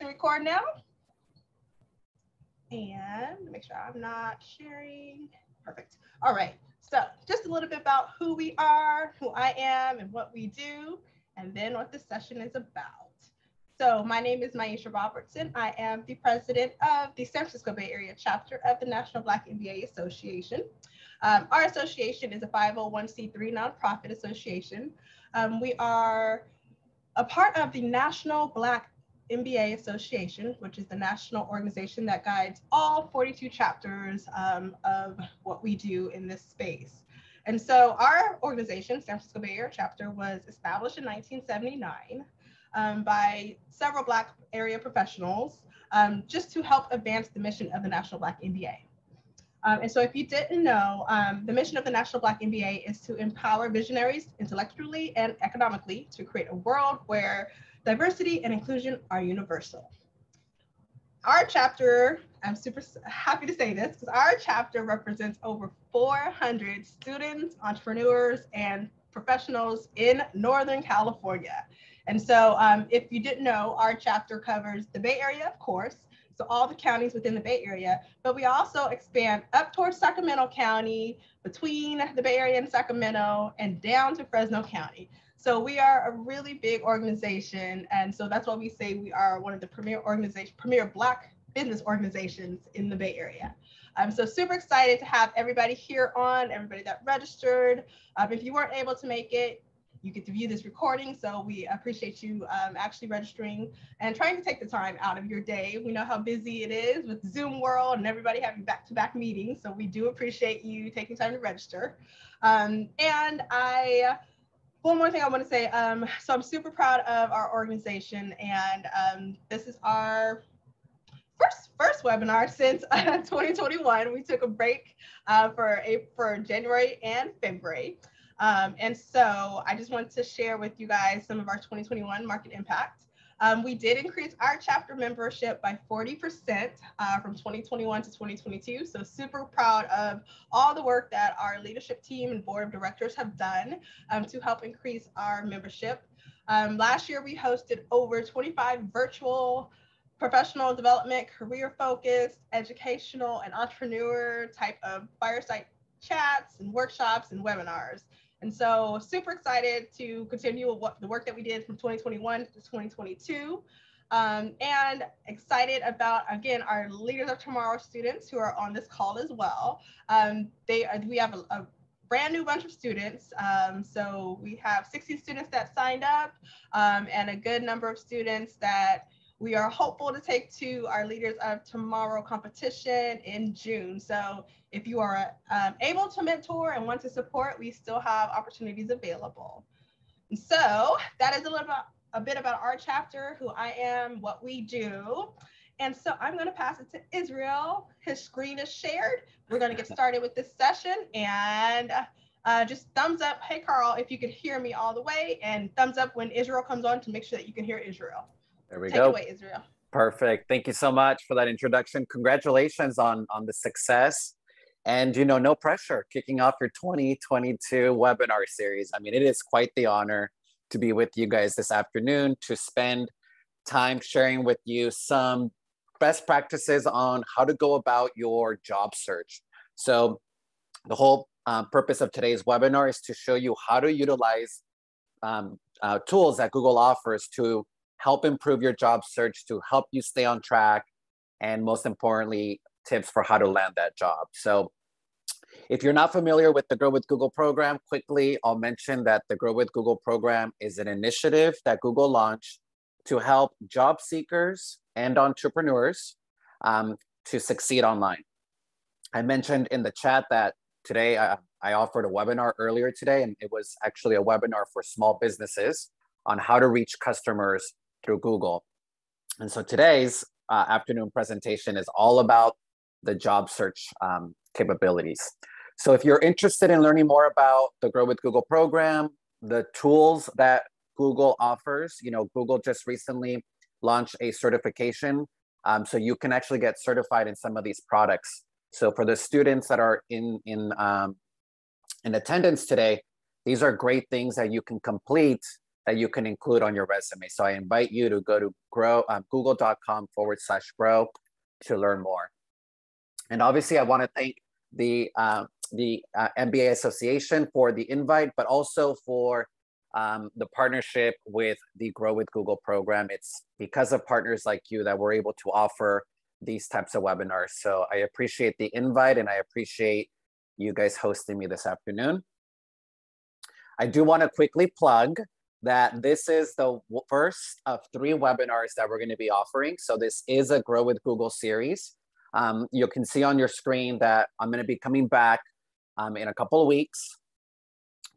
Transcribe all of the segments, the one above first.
Record now. And make sure I'm not sharing. Perfect. All right. So just a little bit about who we are, who I am, and what we do, and then what the session is about. So my name is Maisha Robertson. I am the president of the San Francisco Bay Area chapter of the National Black MBA Association. Um, our association is a 501c3 nonprofit association. Um, we are a part of the National Black MBA Association, which is the national organization that guides all 42 chapters um, of what we do in this space. And so our organization, San Francisco Bay Area chapter, was established in 1979 um, by several Black area professionals um, just to help advance the mission of the National Black MBA. Um, and so if you didn't know, um, the mission of the National Black MBA is to empower visionaries intellectually and economically to create a world where diversity and inclusion are universal. Our chapter, I'm super happy to say this, because our chapter represents over 400 students, entrepreneurs, and professionals in Northern California. And so um, if you didn't know, our chapter covers the Bay Area, of course, so all the counties within the Bay Area, but we also expand up towards Sacramento County, between the Bay Area and Sacramento, and down to Fresno County. So we are a really big organization. And so that's why we say we are one of the premier organization, premier Black business organizations in the Bay Area. I'm so super excited to have everybody here on, everybody that registered. Um, if you weren't able to make it, you get to view this recording. So we appreciate you um, actually registering and trying to take the time out of your day. We know how busy it is with Zoom world and everybody having back-to-back -back meetings. So we do appreciate you taking time to register. Um, and I, one more thing I want to say. Um, so I'm super proud of our organization and um, this is our first first webinar since uh, 2021. We took a break uh, for, a, for January and February. Um, and so I just wanted to share with you guys some of our 2021 market impact. Um, we did increase our chapter membership by 40% uh, from 2021 to 2022. So super proud of all the work that our leadership team and board of directors have done um, to help increase our membership. Um, last year, we hosted over 25 virtual professional development, career focused, educational, and entrepreneur type of fireside chats and workshops and webinars. And so super excited to continue what the work that we did from 2021 to 2022. Um, and excited about, again, our Leaders of Tomorrow students who are on this call as well. Um, they are, we have a, a, brand new bunch of students. Um, so we have 60 students that signed up um, and a good number of students that we are hopeful to take to our Leaders of Tomorrow competition in June. So if you are um, able to mentor and want to support, we still have opportunities available. And so that is a little bit, a bit about our chapter, who I am, what we do. And so I'm going to pass it to Israel. His screen is shared. We're going to get started with this session and uh, just thumbs up. Hey, Carl, if you could hear me all the way and thumbs up when Israel comes on to make sure that you can hear Israel. There we Take go. Away, Israel. Perfect. Thank you so much for that introduction. Congratulations on, on the success and you know no pressure kicking off your 2022 webinar series i mean it is quite the honor to be with you guys this afternoon to spend time sharing with you some best practices on how to go about your job search so the whole um, purpose of today's webinar is to show you how to utilize um, uh, tools that google offers to help improve your job search to help you stay on track and most importantly tips for how to land that job. So if you're not familiar with the Grow with Google program, quickly, I'll mention that the Grow with Google program is an initiative that Google launched to help job seekers and entrepreneurs um, to succeed online. I mentioned in the chat that today I, I offered a webinar earlier today, and it was actually a webinar for small businesses on how to reach customers through Google. And so today's uh, afternoon presentation is all about the job search um, capabilities. So if you're interested in learning more about the Grow with Google program, the tools that Google offers, you know, Google just recently launched a certification. Um, so you can actually get certified in some of these products. So for the students that are in, in, um, in attendance today, these are great things that you can complete that you can include on your resume. So I invite you to go to grow um, google.com forward slash grow to learn more. And obviously, I want to thank the uh, the uh, MBA Association for the invite, but also for um, the partnership with the Grow with Google program. It's because of partners like you that we're able to offer these types of webinars. So I appreciate the invite and I appreciate you guys hosting me this afternoon. I do want to quickly plug that this is the first of three webinars that we're going to be offering. So this is a Grow with Google series. Um, you can see on your screen that I'm going to be coming back um, in a couple of weeks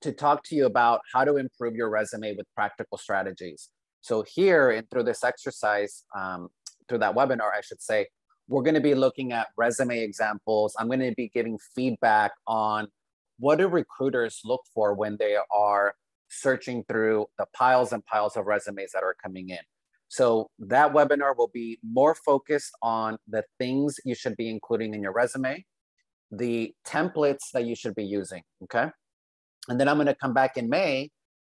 to talk to you about how to improve your resume with practical strategies. So here and through this exercise, um, through that webinar, I should say, we're going to be looking at resume examples. I'm going to be giving feedback on what do recruiters look for when they are searching through the piles and piles of resumes that are coming in. So that webinar will be more focused on the things you should be including in your resume, the templates that you should be using, okay? And then I'm gonna come back in May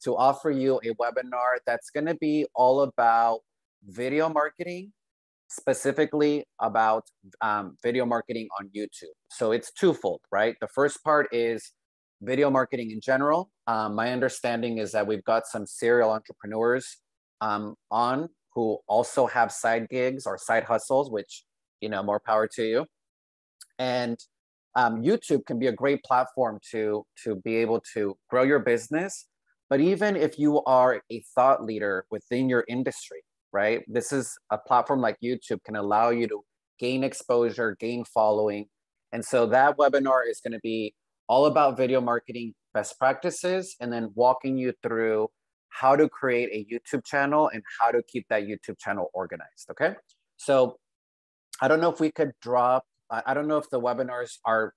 to offer you a webinar that's gonna be all about video marketing, specifically about um, video marketing on YouTube. So it's twofold, right? The first part is video marketing in general. Um, my understanding is that we've got some serial entrepreneurs um, on who also have side gigs or side hustles, which, you know, more power to you. And um, YouTube can be a great platform to, to be able to grow your business. But even if you are a thought leader within your industry, right? This is a platform like YouTube can allow you to gain exposure, gain following. And so that webinar is going to be all about video marketing best practices and then walking you through how to create a YouTube channel and how to keep that YouTube channel organized. Okay. So I don't know if we could drop, I don't know if the webinars are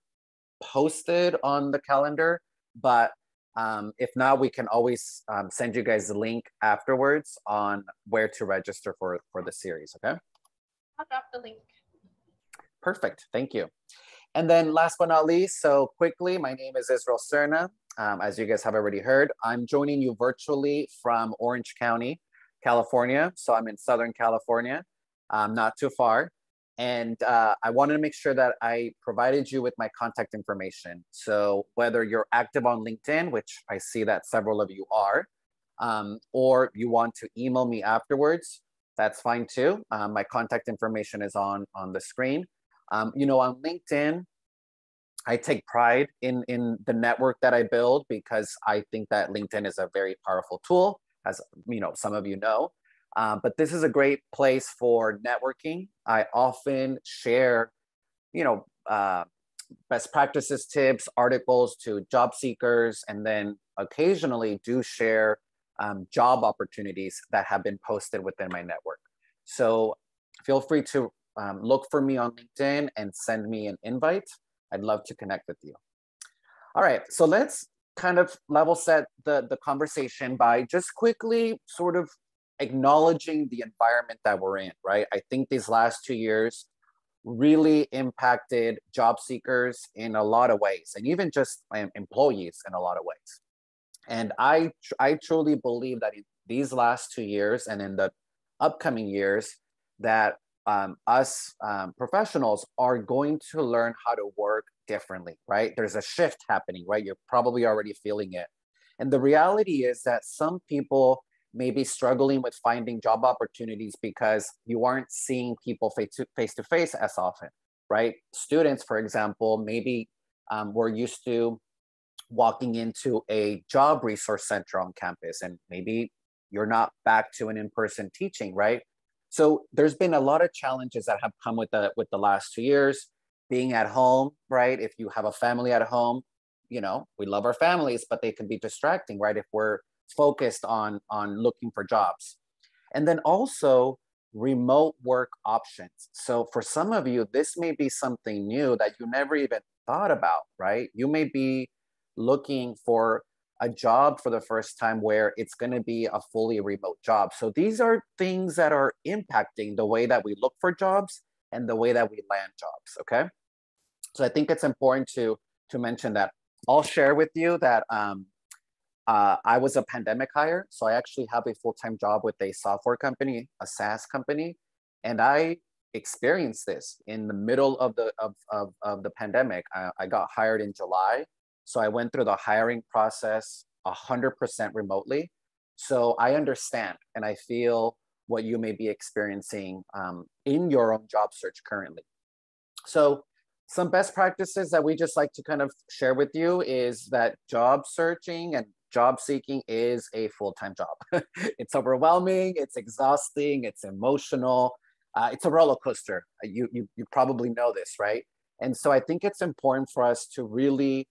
posted on the calendar, but um, if not, we can always um, send you guys the link afterwards on where to register for, for the series. Okay. I'll drop the link. Perfect. Thank you. And then last but not least, so quickly, my name is Israel Serna. Um, as you guys have already heard, I'm joining you virtually from Orange County, California. So I'm in Southern California, um, not too far. And uh, I wanted to make sure that I provided you with my contact information. So whether you're active on LinkedIn, which I see that several of you are, um, or you want to email me afterwards, that's fine too. Um, my contact information is on, on the screen. Um, you know, on LinkedIn, I take pride in in the network that I build because I think that LinkedIn is a very powerful tool, as you know, some of you know. Uh, but this is a great place for networking. I often share, you know, uh, best practices tips, articles to job seekers, and then occasionally do share um, job opportunities that have been posted within my network. So feel free to um, look for me on LinkedIn and send me an invite. I'd love to connect with you. All right, so let's kind of level set the, the conversation by just quickly sort of acknowledging the environment that we're in, right? I think these last two years really impacted job seekers in a lot of ways and even just um, employees in a lot of ways. And I, I truly believe that in these last two years and in the upcoming years, that um, us um, professionals are going to learn how to work differently, right? There's a shift happening, right? You're probably already feeling it. And the reality is that some people may be struggling with finding job opportunities because you aren't seeing people face to face, as often, right? Students, for example, maybe um, we're used to walking into a job resource center on campus and maybe you're not back to an in-person teaching, right? So there's been a lot of challenges that have come with the with the last two years. Being at home, right? If you have a family at home, you know, we love our families, but they can be distracting, right? If we're focused on on looking for jobs. And then also remote work options. So for some of you, this may be something new that you never even thought about, right? You may be looking for a job for the first time where it's going to be a fully remote job. So these are things that are impacting the way that we look for jobs and the way that we land jobs. Okay. So I think it's important to to mention that. I'll share with you that um, uh, I was a pandemic hire, so I actually have a full time job with a software company, a SaaS company, and I experienced this in the middle of the of of, of the pandemic. I, I got hired in July, so I went through the hiring process hundred percent remotely. So I understand, and I feel what you may be experiencing um, in your own job search currently. So some best practices that we just like to kind of share with you is that job searching and job seeking is a full-time job. it's overwhelming, it's exhausting, it's emotional, uh, it's a roller coaster. You, you, you probably know this, right? And so I think it's important for us to really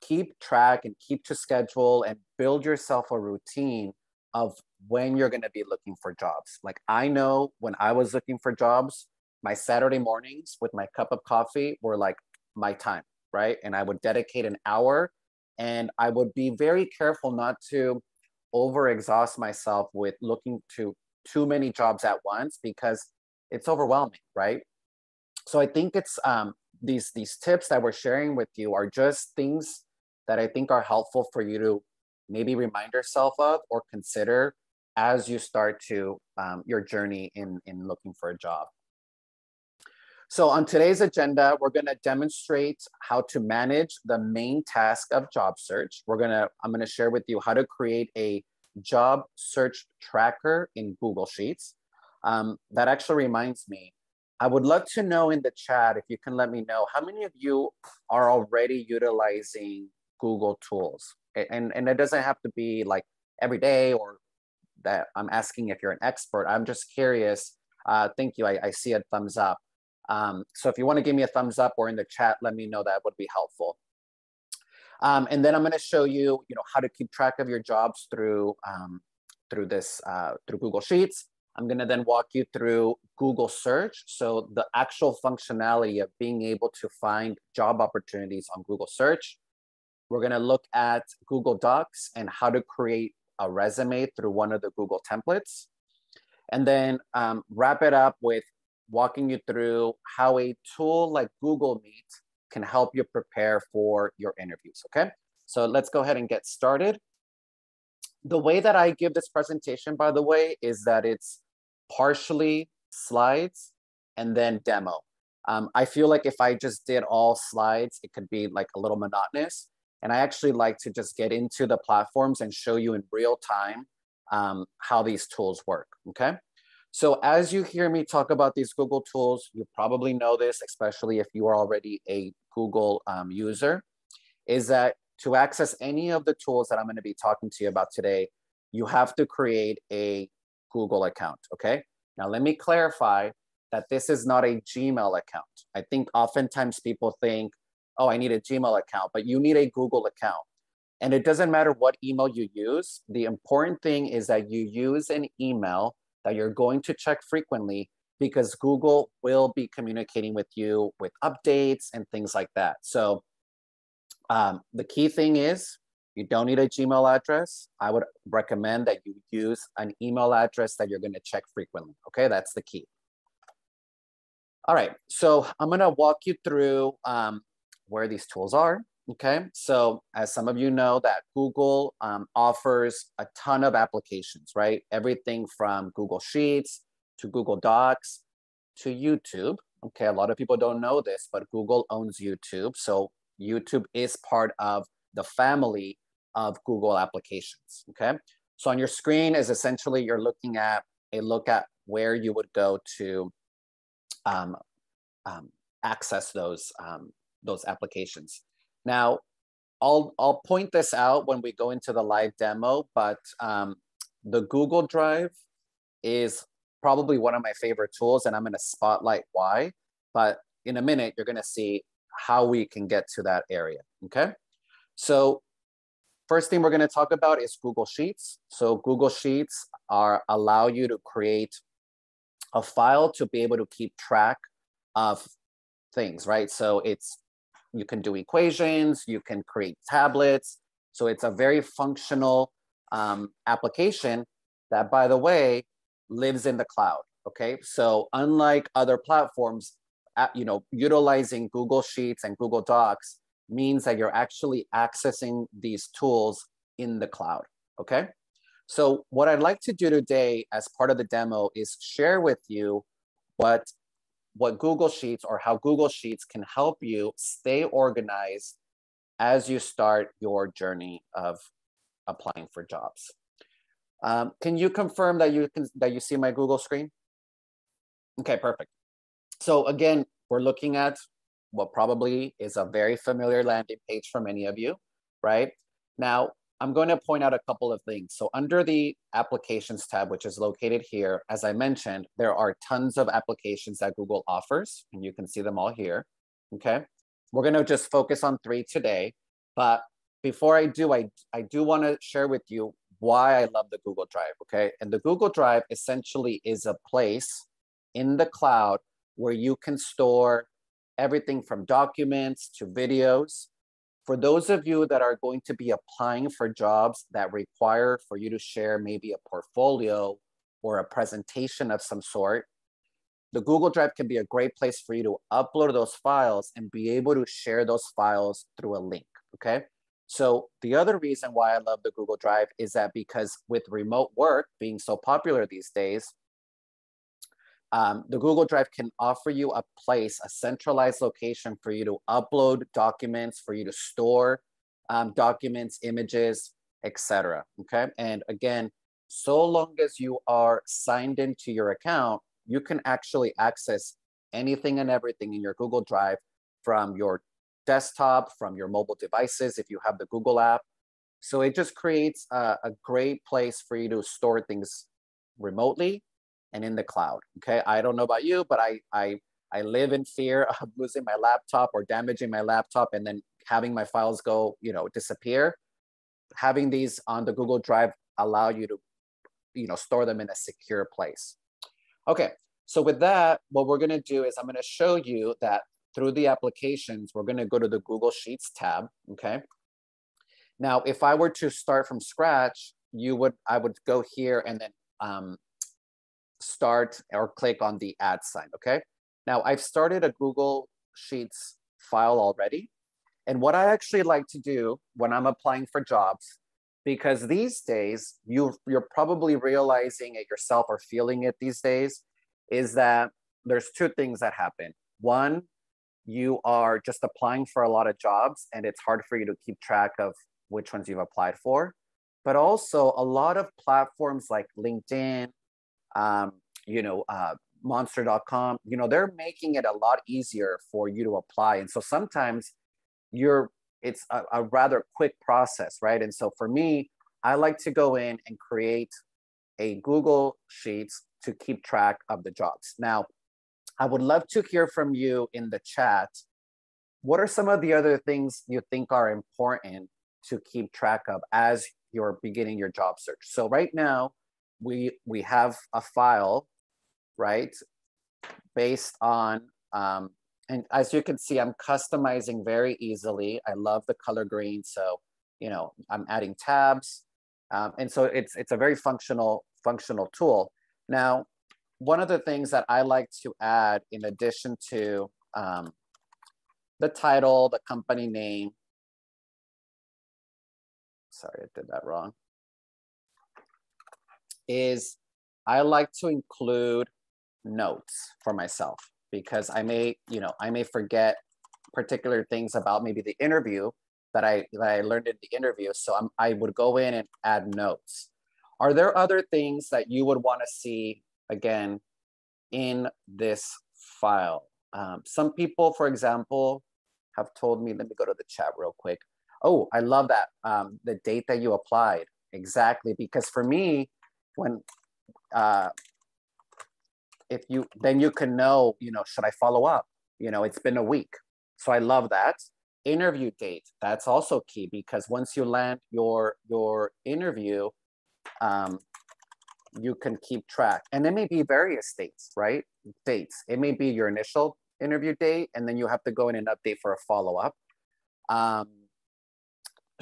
keep track and keep to schedule and build yourself a routine of when you're going to be looking for jobs. Like I know when I was looking for jobs, my Saturday mornings with my cup of coffee were like my time, right? And I would dedicate an hour and I would be very careful not to over exhaust myself with looking to too many jobs at once because it's overwhelming, right? So I think it's um, these these tips that we're sharing with you are just things that I think are helpful for you to maybe remind yourself of or consider as you start to um, your journey in in looking for a job. So on today's agenda, we're gonna demonstrate how to manage the main task of job search. We're gonna, I'm gonna share with you how to create a job search tracker in Google Sheets. Um, that actually reminds me, I would love to know in the chat if you can let me know how many of you are already utilizing Google tools. And, and it doesn't have to be like every day or that I'm asking if you're an expert. I'm just curious. Uh, thank you. I, I see a thumbs up. Um, so if you want to give me a thumbs up or in the chat, let me know that would be helpful. Um, and then I'm going to show you, you know, how to keep track of your jobs through um, through this uh, through Google Sheets. I'm going to then walk you through Google Search. So the actual functionality of being able to find job opportunities on Google Search. We're going to look at Google Docs and how to create a resume through one of the Google templates. And then um, wrap it up with walking you through how a tool like Google Meet can help you prepare for your interviews, okay? So let's go ahead and get started. The way that I give this presentation, by the way, is that it's partially slides and then demo. Um, I feel like if I just did all slides, it could be like a little monotonous. And I actually like to just get into the platforms and show you in real time um, how these tools work, okay? So as you hear me talk about these Google tools, you probably know this, especially if you are already a Google um, user, is that to access any of the tools that I'm gonna be talking to you about today, you have to create a Google account, okay? Now let me clarify that this is not a Gmail account. I think oftentimes people think, oh, I need a Gmail account, but you need a Google account. And it doesn't matter what email you use. The important thing is that you use an email that you're going to check frequently because Google will be communicating with you with updates and things like that. So um, the key thing is you don't need a Gmail address. I would recommend that you use an email address that you're going to check frequently. Okay, that's the key. All right, so I'm going to walk you through um, where these tools are. Okay, so as some of you know that Google um, offers a ton of applications, right? Everything from Google Sheets to Google Docs to YouTube. Okay, a lot of people don't know this, but Google owns YouTube. So YouTube is part of the family of Google applications. Okay, so on your screen is essentially you're looking at a look at where you would go to um, um, access those um, those applications. Now, I'll, I'll point this out when we go into the live demo, but um, the Google Drive is probably one of my favorite tools and I'm gonna spotlight why, but in a minute, you're gonna see how we can get to that area, okay? So first thing we're gonna talk about is Google Sheets. So Google Sheets are allow you to create a file to be able to keep track of things, right? So it's you can do equations, you can create tablets. So it's a very functional um, application that, by the way, lives in the cloud. Okay, so unlike other platforms, you know, utilizing Google Sheets and Google Docs means that you're actually accessing these tools in the cloud, okay? So what I'd like to do today as part of the demo is share with you what, what Google Sheets or how Google Sheets can help you stay organized as you start your journey of applying for jobs. Um, can you confirm that you can that you see my Google screen? Okay, perfect. So again, we're looking at what probably is a very familiar landing page for many of you, right? Now, I'm going to point out a couple of things. So under the applications tab, which is located here, as I mentioned, there are tons of applications that Google offers, and you can see them all here, okay? We're gonna just focus on three today, but before I do, I, I do wanna share with you why I love the Google Drive, okay? And the Google Drive essentially is a place in the cloud where you can store everything from documents to videos. For those of you that are going to be applying for jobs that require for you to share maybe a portfolio or a presentation of some sort, the Google Drive can be a great place for you to upload those files and be able to share those files through a link, okay? So the other reason why I love the Google Drive is that because with remote work being so popular these days, um, the Google Drive can offer you a place, a centralized location for you to upload documents, for you to store um, documents, images, etc. Okay, and again, so long as you are signed into your account, you can actually access anything and everything in your Google Drive from your desktop, from your mobile devices, if you have the Google app. So it just creates a, a great place for you to store things remotely and in the cloud. Okay. I don't know about you, but I, I, I live in fear of losing my laptop or damaging my laptop and then having my files go, you know, disappear. Having these on the Google Drive allow you to, you know, store them in a secure place. Okay, so with that, what we're gonna do is I'm gonna show you that through the applications, we're gonna go to the Google Sheets tab, okay? Now, if I were to start from scratch, you would, I would go here and then um, start or click on the add sign, okay? Now I've started a Google Sheets file already. And what I actually like to do when I'm applying for jobs, because these days you, you're probably realizing it yourself or feeling it these days, is that there's two things that happen. One, you are just applying for a lot of jobs and it's hard for you to keep track of which ones you've applied for. But also a lot of platforms like LinkedIn, um, you know, uh, monster.com, you know, they're making it a lot easier for you to apply. And so sometimes you're, it's a, a rather quick process, right? And so for me, I like to go in and create a Google Sheets to keep track of the jobs. Now, I would love to hear from you in the chat. What are some of the other things you think are important to keep track of as you're beginning your job search? So right now, we we have a file, right, based on um, and as you can see, I'm customizing very easily. I love the color green, so you know I'm adding tabs, um, and so it's it's a very functional functional tool. Now, one of the things that I like to add in addition to um, the title, the company name. Sorry, I did that wrong is I like to include notes for myself because I may, you know, I may forget particular things about maybe the interview that I that I learned in the interview. So I'm, I would go in and add notes. Are there other things that you would want to see again in this file? Um, some people, for example, have told me. Let me go to the chat real quick. Oh, I love that um, the date that you applied exactly because for me, when uh, if you then you can know you know should i follow up? You know it's been a week. So i love that. Interview date that's also key because once you land your your interview um, you can keep track. And it may be various dates right? Dates. It may be your initial interview date and then you have to go in and update for a follow-up. Um,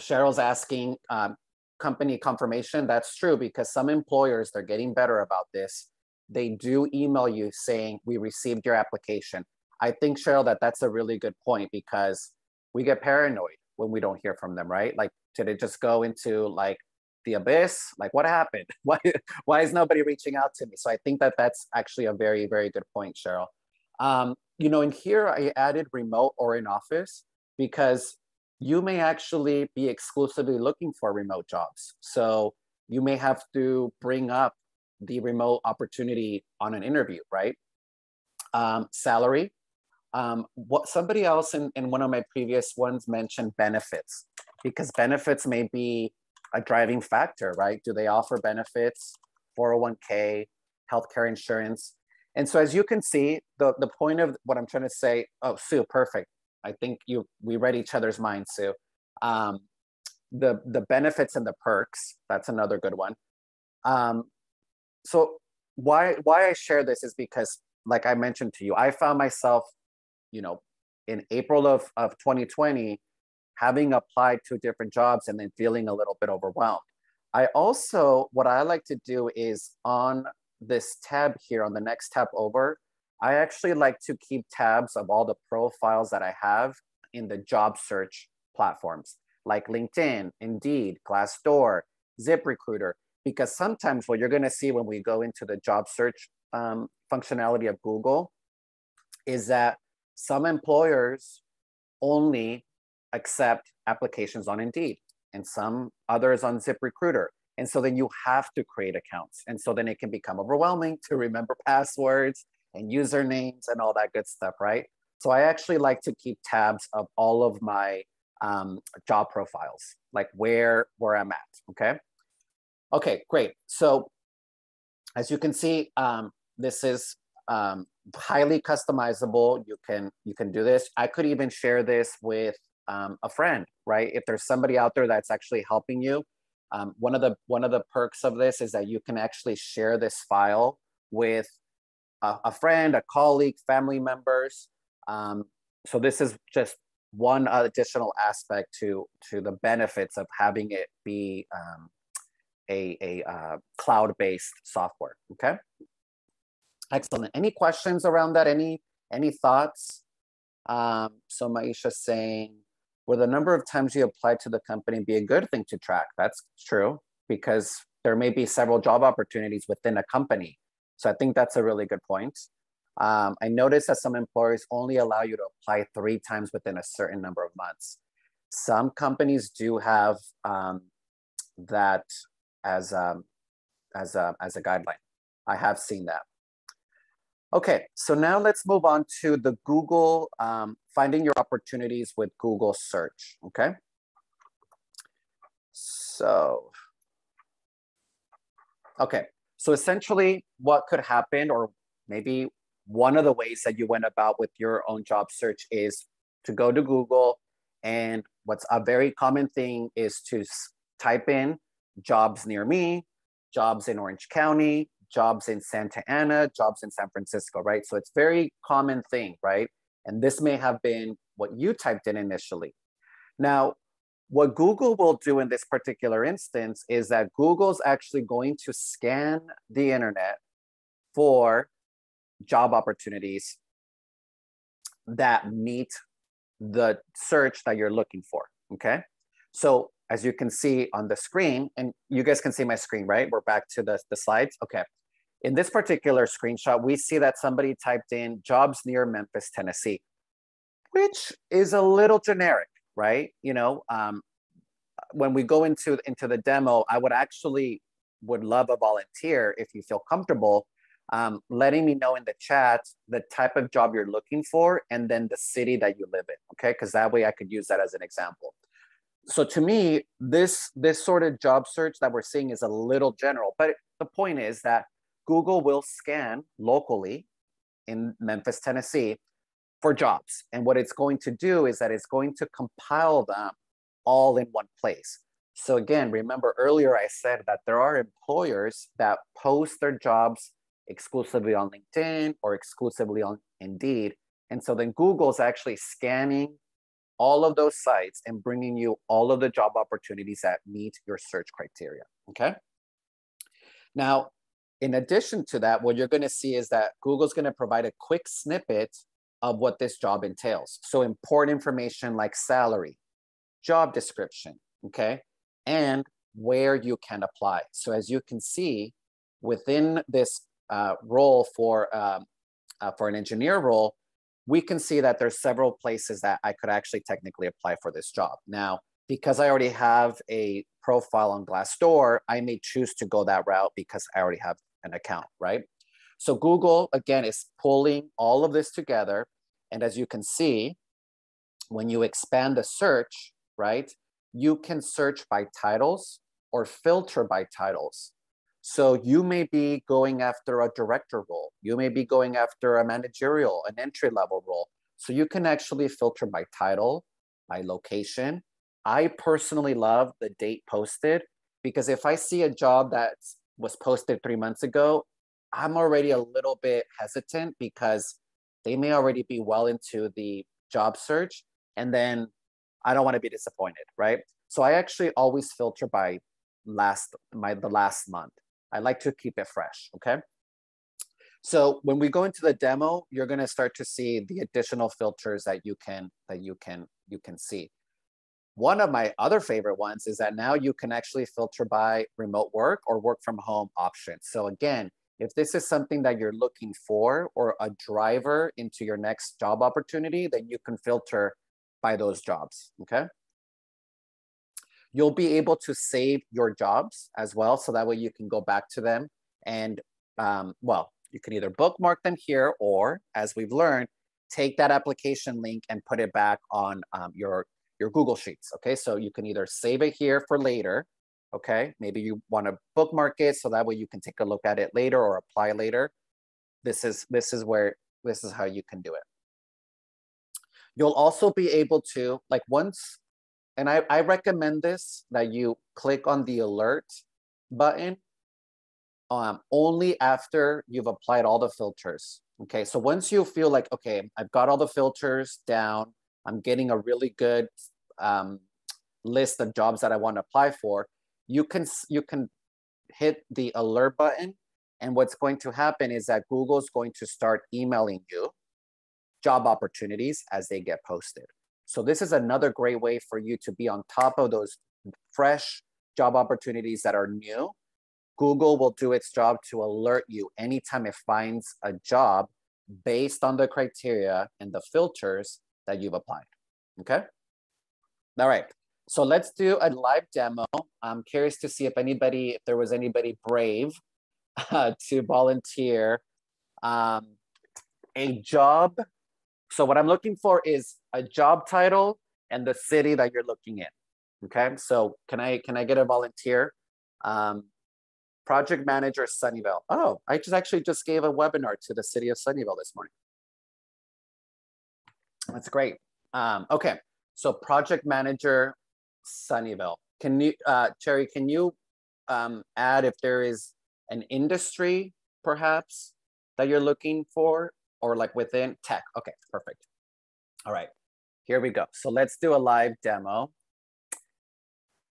cheryl's asking um, company confirmation, that's true because some employers, they're getting better about this. They do email you saying, we received your application. I think, Cheryl, that that's a really good point because we get paranoid when we don't hear from them, right? Like Did it just go into like the abyss? Like what happened? Why, why is nobody reaching out to me? So I think that that's actually a very, very good point, Cheryl. Um, you know, in here I added remote or in office because you may actually be exclusively looking for remote jobs. So you may have to bring up the remote opportunity on an interview, right? Um, salary. Um, what somebody else in, in one of my previous ones mentioned benefits because benefits may be a driving factor, right? Do they offer benefits, 401k, healthcare insurance? And so as you can see, the, the point of what I'm trying to say, oh, Sue, perfect. I think you we read each other's minds, Sue. Um, the the benefits and the perks, that's another good one. Um, so why why I share this is because, like I mentioned to you, I found myself, you know, in April of, of 2020, having applied to different jobs and then feeling a little bit overwhelmed. I also, what I like to do is on this tab here, on the next tab over, I actually like to keep tabs of all the profiles that I have in the job search platforms like LinkedIn, Indeed, Glassdoor, ZipRecruiter, because sometimes what you're going to see when we go into the job search um, functionality of Google is that some employers only accept applications on Indeed and some others on ZipRecruiter. And so then you have to create accounts. And so then it can become overwhelming to remember passwords and usernames and all that good stuff, right? So I actually like to keep tabs of all of my um, job profiles, like where where I'm at. Okay. Okay, great. So as you can see, um, this is um, highly customizable. You can you can do this. I could even share this with um, a friend, right? If there's somebody out there that's actually helping you, um, one of the one of the perks of this is that you can actually share this file with a, a friend, a colleague, family members. Um, so this is just one additional aspect to to the benefits of having it be um, a, a uh, cloud-based software. Okay. Excellent. Any questions around that? Any any thoughts? Um, so Maisha saying, will the number of times you apply to the company be a good thing to track? That's true because there may be several job opportunities within a company. So I think that's a really good point. Um, I noticed that some employers only allow you to apply three times within a certain number of months. Some companies do have um, that as, um, as, a, as a guideline. I have seen that. Okay, so now let's move on to the Google, um, finding your opportunities with Google search, okay? So, okay, so essentially what could happen, or maybe one of the ways that you went about with your own job search is to go to Google and what's a very common thing is to type in jobs near me, jobs in Orange County, jobs in Santa Ana, jobs in San Francisco, right? So it's very common thing, right? And this may have been what you typed in initially. Now, what Google will do in this particular instance is that Google's actually going to scan the internet for job opportunities that meet the search that you're looking for. Okay. So as you can see on the screen, and you guys can see my screen, right? We're back to the, the slides. Okay. In this particular screenshot, we see that somebody typed in jobs near Memphis, Tennessee, which is a little generic, right? You know, um, when we go into, into the demo, I would actually would love a volunteer if you feel comfortable um, letting me know in the chat the type of job you're looking for and then the city that you live in, okay? Because that way I could use that as an example so to me this this sort of job search that we're seeing is a little general but the point is that google will scan locally in memphis tennessee for jobs and what it's going to do is that it's going to compile them all in one place so again remember earlier i said that there are employers that post their jobs exclusively on linkedin or exclusively on indeed and so then google's actually scanning all of those sites and bringing you all of the job opportunities that meet your search criteria. Okay. Now, in addition to that, what you're going to see is that Google's going to provide a quick snippet of what this job entails. So, important information like salary, job description, okay, and where you can apply. So as you can see, within this uh, role for um, uh, for an engineer role, we can see that there's several places that I could actually technically apply for this job. Now, because I already have a profile on Glassdoor, I may choose to go that route because I already have an account, right? So Google, again, is pulling all of this together. And as you can see, when you expand the search, right, you can search by titles or filter by titles. So you may be going after a director role. You may be going after a managerial, an entry level role. So you can actually filter by title, by location. I personally love the date posted because if I see a job that was posted three months ago, I'm already a little bit hesitant because they may already be well into the job search. And then I don't want to be disappointed, right? So I actually always filter by last my the last month. I like to keep it fresh, okay? So when we go into the demo, you're gonna start to see the additional filters that you can that you can you can see. One of my other favorite ones is that now you can actually filter by remote work or work from home options. So again, if this is something that you're looking for or a driver into your next job opportunity, then you can filter by those jobs, okay? You'll be able to save your jobs as well. So that way you can go back to them and, um, well, you can either bookmark them here or, as we've learned, take that application link and put it back on um, your, your Google Sheets. Okay, so you can either save it here for later. Okay, maybe you want to bookmark it so that way you can take a look at it later or apply later. This is this is where this is how you can do it. You'll also be able to like once and I, I recommend this that you click on the alert button um, only after you've applied all the filters. Okay, so once you feel like, okay, I've got all the filters down, I'm getting a really good um, list of jobs that I want to apply for, you can you can hit the alert button, and what's going to happen is that Google's going to start emailing you job opportunities as they get posted. So this is another great way for you to be on top of those fresh job opportunities that are new. Google will do its job to alert you anytime it finds a job based on the criteria and the filters that you've applied. Okay. All right. So let's do a live demo. I'm curious to see if anybody, if there was anybody brave uh, to volunteer um, a job so what I'm looking for is a job title and the city that you're looking in. Okay, so can I can I get a volunteer? Um, project manager Sunnyvale. Oh, I just actually just gave a webinar to the city of Sunnyvale this morning. That's great. Um, okay, so project manager Sunnyvale. Can you, uh, Cherry? Can you um, add if there is an industry perhaps that you're looking for or like within tech. Okay, perfect. All right, here we go. So let's do a live demo.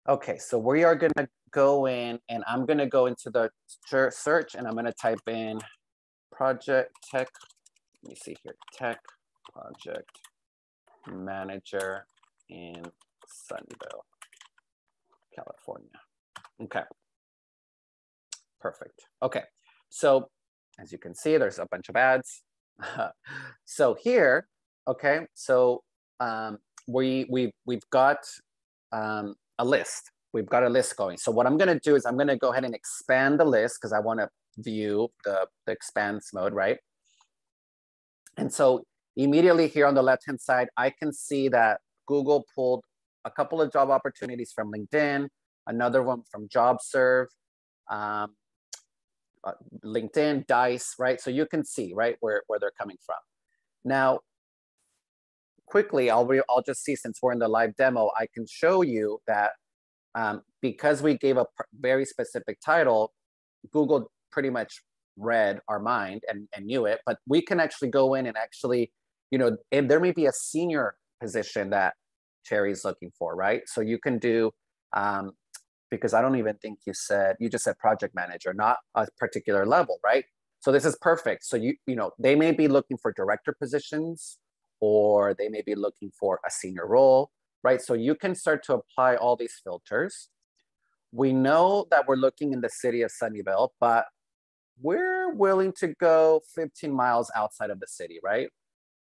Okay, so we are gonna go in and I'm gonna go into the search and I'm gonna type in project tech, let me see here, tech project manager in Sunnyvale, California. Okay, perfect. Okay, so as you can see, there's a bunch of ads. so here, okay, so um, we, we, we've got um, a list. We've got a list going. So what I'm gonna do is I'm gonna go ahead and expand the list because I wanna view the, the expands mode, right? And so immediately here on the left-hand side, I can see that Google pulled a couple of job opportunities from LinkedIn, another one from JobServe, um, uh, LinkedIn, Dice, right? So you can see, right, where, where they're coming from. Now, quickly, I'll, re- I'll just see since we're in the live demo, I can show you that um, because we gave a very specific title, Google pretty much read our mind and, and knew it, but we can actually go in and actually, you know, and there may be a senior position that Cherry's looking for, right? So you can do um, because I don't even think you said you just said project manager, not a particular level, right? So this is perfect. So you you know they may be looking for director positions, or they may be looking for a senior role. right? So you can start to apply all these filters. We know that we're looking in the city of Sunnyvale, but we're willing to go 15 miles outside of the city, right?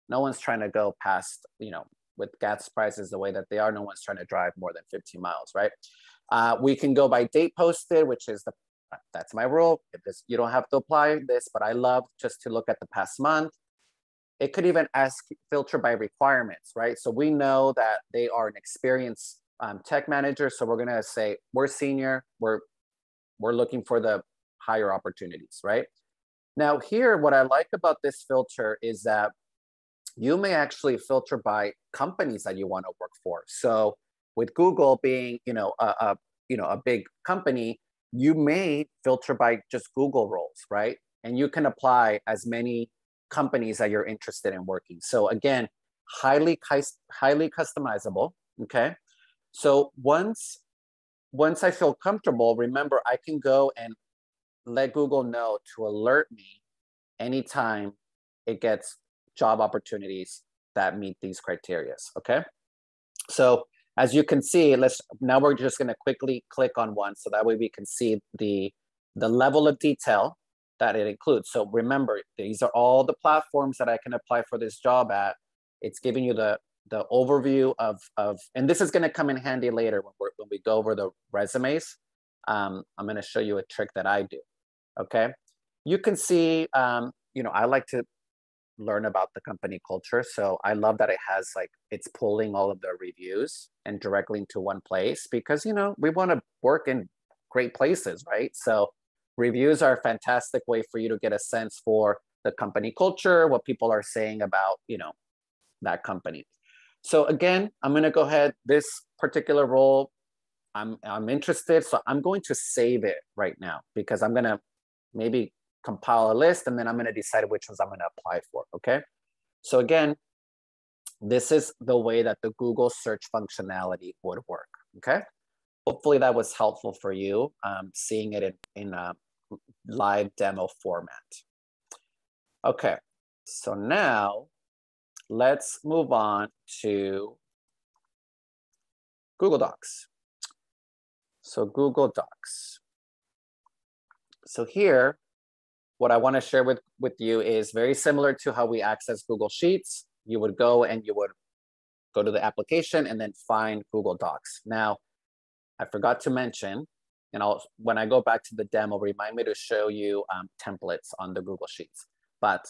No one's trying to go past, you know, with gas prices the way that they are, no one's trying to drive more than 15 miles, right? Uh, we can go by date posted, which is the that's my rule. If this, you don't have to apply this, but I love just to look at the past month. It could even ask filter by requirements, right? So we know that they are an experienced um, tech manager. So we're gonna say we're senior, we're we're looking for the higher opportunities, right? Now here, what I like about this filter is that you may actually filter by companies that you want to work for. So with Google being, you know, a, a you know a big company, you may filter by just Google roles, right? And you can apply as many companies that you're interested in working. So again, highly highly customizable. Okay, so once once I feel comfortable, remember I can go and let Google know to alert me anytime it gets job opportunities that meet these criteria. Okay. So as you can see, let's now we're just going to quickly click on one so that way we can see the the level of detail that it includes. So remember, these are all the platforms that I can apply for this job at. It's giving you the the overview of of, and this is going to come in handy later when we when we go over the resumes. Um, I'm going to show you a trick that I do. Okay, you can see, um, you know, I like to learn about the company culture. So I love that it has like it's pulling all of the reviews and directly into one place because you know we want to work in great places, right? So reviews are a fantastic way for you to get a sense for the company culture, what people are saying about, you know, that company. So again, I'm going to go ahead this particular role I'm I'm interested so I'm going to save it right now because I'm going to maybe compile a list, and then I'm gonna decide which ones I'm gonna apply for, okay? So again, this is the way that the Google search functionality would work, okay? Hopefully that was helpful for you, um, seeing it in, in a live demo format. Okay, so now let's move on to Google Docs. So Google Docs. So here, what I want to share with, with you is very similar to how we access Google Sheets. You would go and you would go to the application and then find Google Docs. Now, I forgot to mention, and I'll when I go back to the demo, remind me to show you um, templates on the Google Sheets. But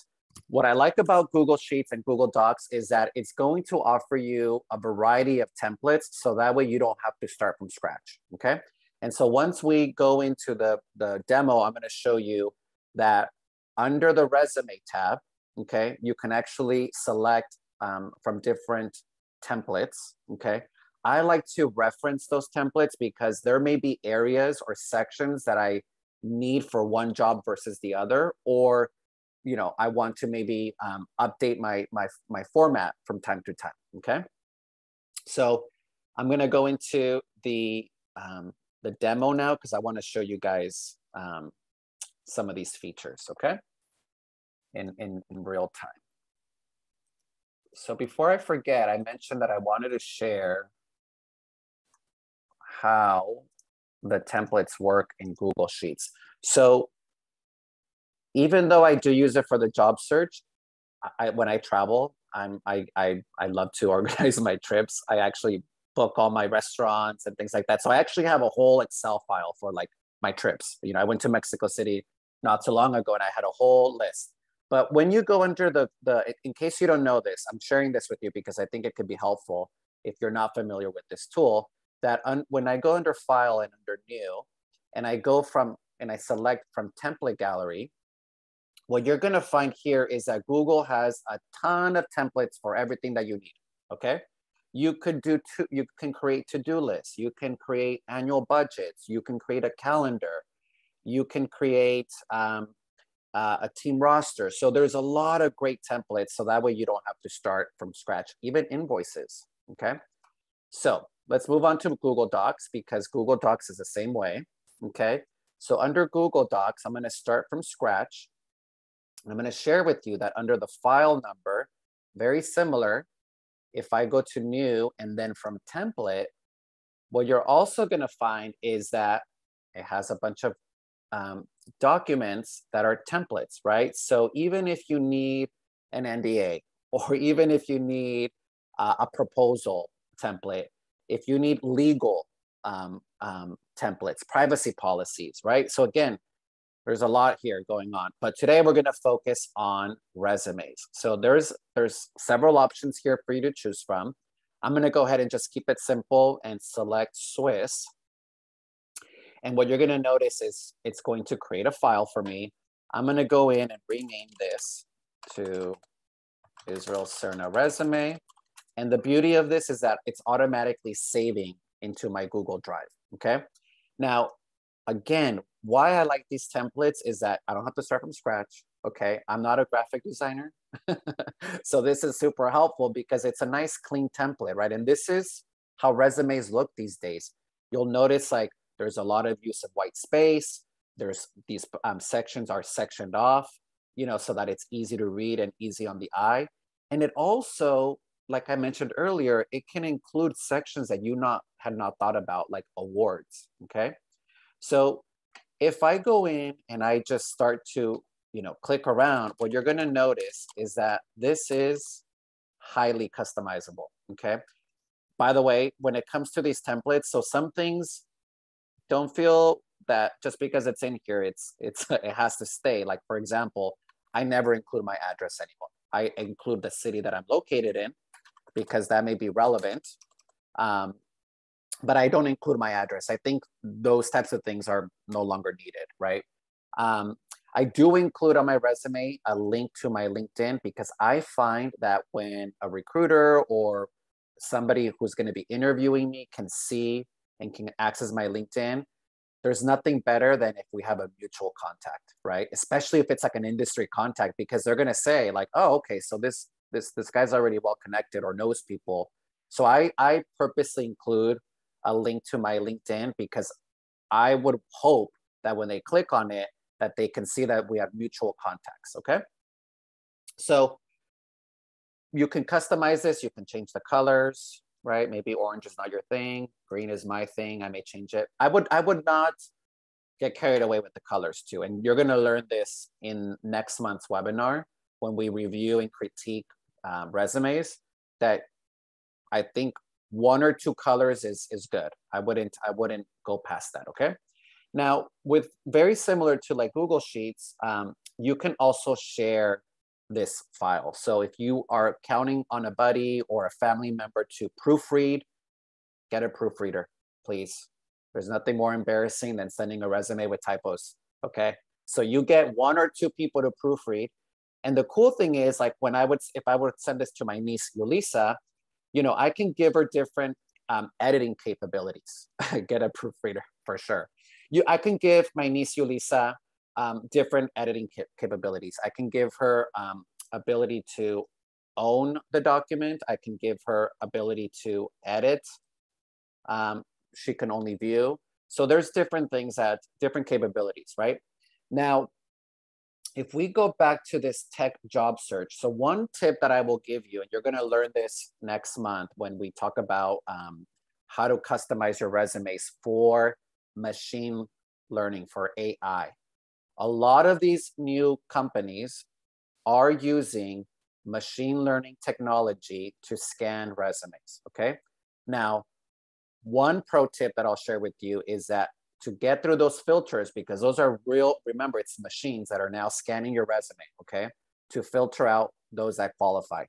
what I like about Google Sheets and Google Docs is that it's going to offer you a variety of templates, so that way you don't have to start from scratch. Okay. And so once we go into the, the demo, I'm going to show you that under the resume tab, okay, you can actually select um, from different templates, okay? I like to reference those templates because there may be areas or sections that I need for one job versus the other, or you know, I want to maybe um, update my my my format from time to time. Okay, so I'm gonna go into the um, the demo now because I want to show you guys um, some of these features, okay? In, in, in real time. So before I forget, I mentioned that I wanted to share how the templates work in Google Sheets. So even though I do use it for the job search, I, when I travel, I'm, I, I, I love to organize my trips. I actually book all my restaurants and things like that. So I actually have a whole Excel file for like my trips. You know, I went to Mexico City not so long ago and I had a whole list. But when you go under the, the in case you don't know this, I'm sharing this with you because I think it could be helpful if you're not familiar with this tool, that un, when I go under file and under new, and I go from, and I select from template gallery, what you're gonna find here is that Google has a ton of templates for everything that you need, okay? You could do, to, you can create to-do lists, you can create annual budgets, you can create a calendar, you can create um, uh, a team roster. So there's a lot of great templates. So that way you don't have to start from scratch, even invoices. Okay. So let's move on to Google Docs because Google Docs is the same way. Okay. So under Google Docs, I'm going to start from scratch. I'm going to share with you that under the file number, very similar, if I go to new and then from template, what you're also going to find is that it has a bunch of um, documents that are templates, right? So even if you need an NDA or even if you need uh, a proposal template, if you need legal um, um, templates, privacy policies, right? So again, there's a lot here going on, but today we're going to focus on resumes. So there's there's several options here for you to choose from. I'm going to go ahead and just keep it simple and select Swiss. And what you're going to notice is it's going to create a file for me. I'm going to go in and rename this to Israel Cerna resume. And the beauty of this is that it's automatically saving into my Google Drive, okay? Now, again, why I like these templates is that I don't have to start from scratch, okay? I'm not a graphic designer. so this is super helpful because it's a nice clean template, right? And this is how resumes look these days. You'll notice like there's a lot of use of white space. There's these um, sections are sectioned off, you know, so that it's easy to read and easy on the eye. And it also, like I mentioned earlier, it can include sections that you not had not thought about, like awards. Okay. So if I go in and I just start to, you know, click around, what you're going to notice is that this is highly customizable. Okay. By the way, when it comes to these templates, so some things don't feel that just because it's in here, it's it's it has to stay. Like for example, I never include my address anymore. I include the city that I'm located in because that may be relevant. Um, but I don't include my address. I think those types of things are no longer needed, right? Um, I do include on my resume a link to my LinkedIn because I find that when a recruiter or somebody who's going to be interviewing me can see and can access my LinkedIn, there's nothing better than if we have a mutual contact, right? Especially if it's like an industry contact, because they're gonna say like, oh, okay, so this this this guy's already well connected or knows people. So I I purposely include a link to my LinkedIn because I would hope that when they click on it, that they can see that we have mutual contacts. Okay. So you can customize this, you can change the colors, right? Maybe orange is not your thing, green is my thing. I may change it. I would I would not get carried away with the colors too. And you're going to learn this in next month's webinar when we review and critique um, resumes. That I think one or two colors is is good. I wouldn't I wouldn't go past that. Okay. Now, with very similar to like Google Sheets, um, you can also share this file. So if you are counting on a buddy or a family member to proofread, get a proofreader, please. There's nothing more embarrassing than sending a resume with typos. Okay. So you get one or two people to proofread. And the cool thing is, like when I would, if I would send this to my niece, Yulisa, you know, I can give her different um, editing capabilities. get a proofreader for sure. You, I can give my niece Yulisa um, different editing cap- capabilities. I can give her um, ability to own the document. I can give her ability to edit. Um, she can only view. So there's different things that different capabilities, right? Now, if we go back to this tech job search, so one tip that I will give you, and you're going to learn this next month when we talk about um, how to customize your resumes for machine learning for AI a lot of these new companies are using machine learning technology to scan resumes. Okay. Now, one pro tip that I'll share with you is that to get through those filters, because those are real, remember, it's machines that are now scanning your resume. Okay. To filter out those that qualify.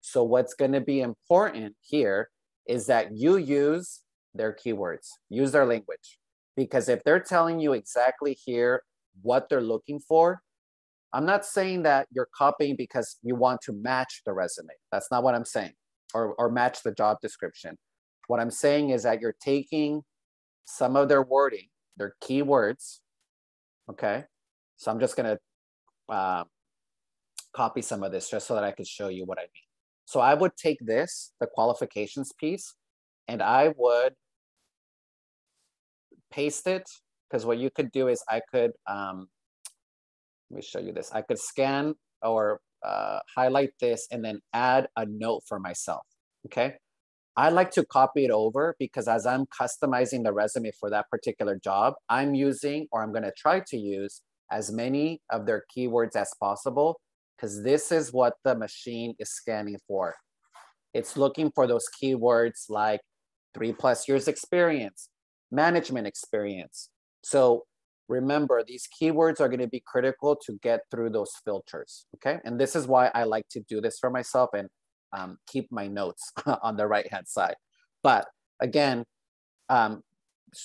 So, what's going to be important here is that you use their keywords, use their language. Because if they're telling you exactly here what they're looking for. I'm not saying that you're copying because you want to match the resume. That's not what I'm saying, or, or match the job description. What I'm saying is that you're taking some of their wording, their keywords, okay? So I'm just gonna uh, copy some of this just so that I could show you what I mean. So I would take this, the qualifications piece, and I would paste it because what you could do is I could, um, let me show you this. I could scan or uh, highlight this and then add a note for myself. Okay. I like to copy it over because as I'm customizing the resume for that particular job, I'm using or I'm going to try to use as many of their keywords as possible because this is what the machine is scanning for. It's looking for those keywords like three plus years experience, management experience. So remember, these keywords are going to be critical to get through those filters. Okay. And this is why I like to do this for myself and um, keep my notes on the right hand side. But again, um,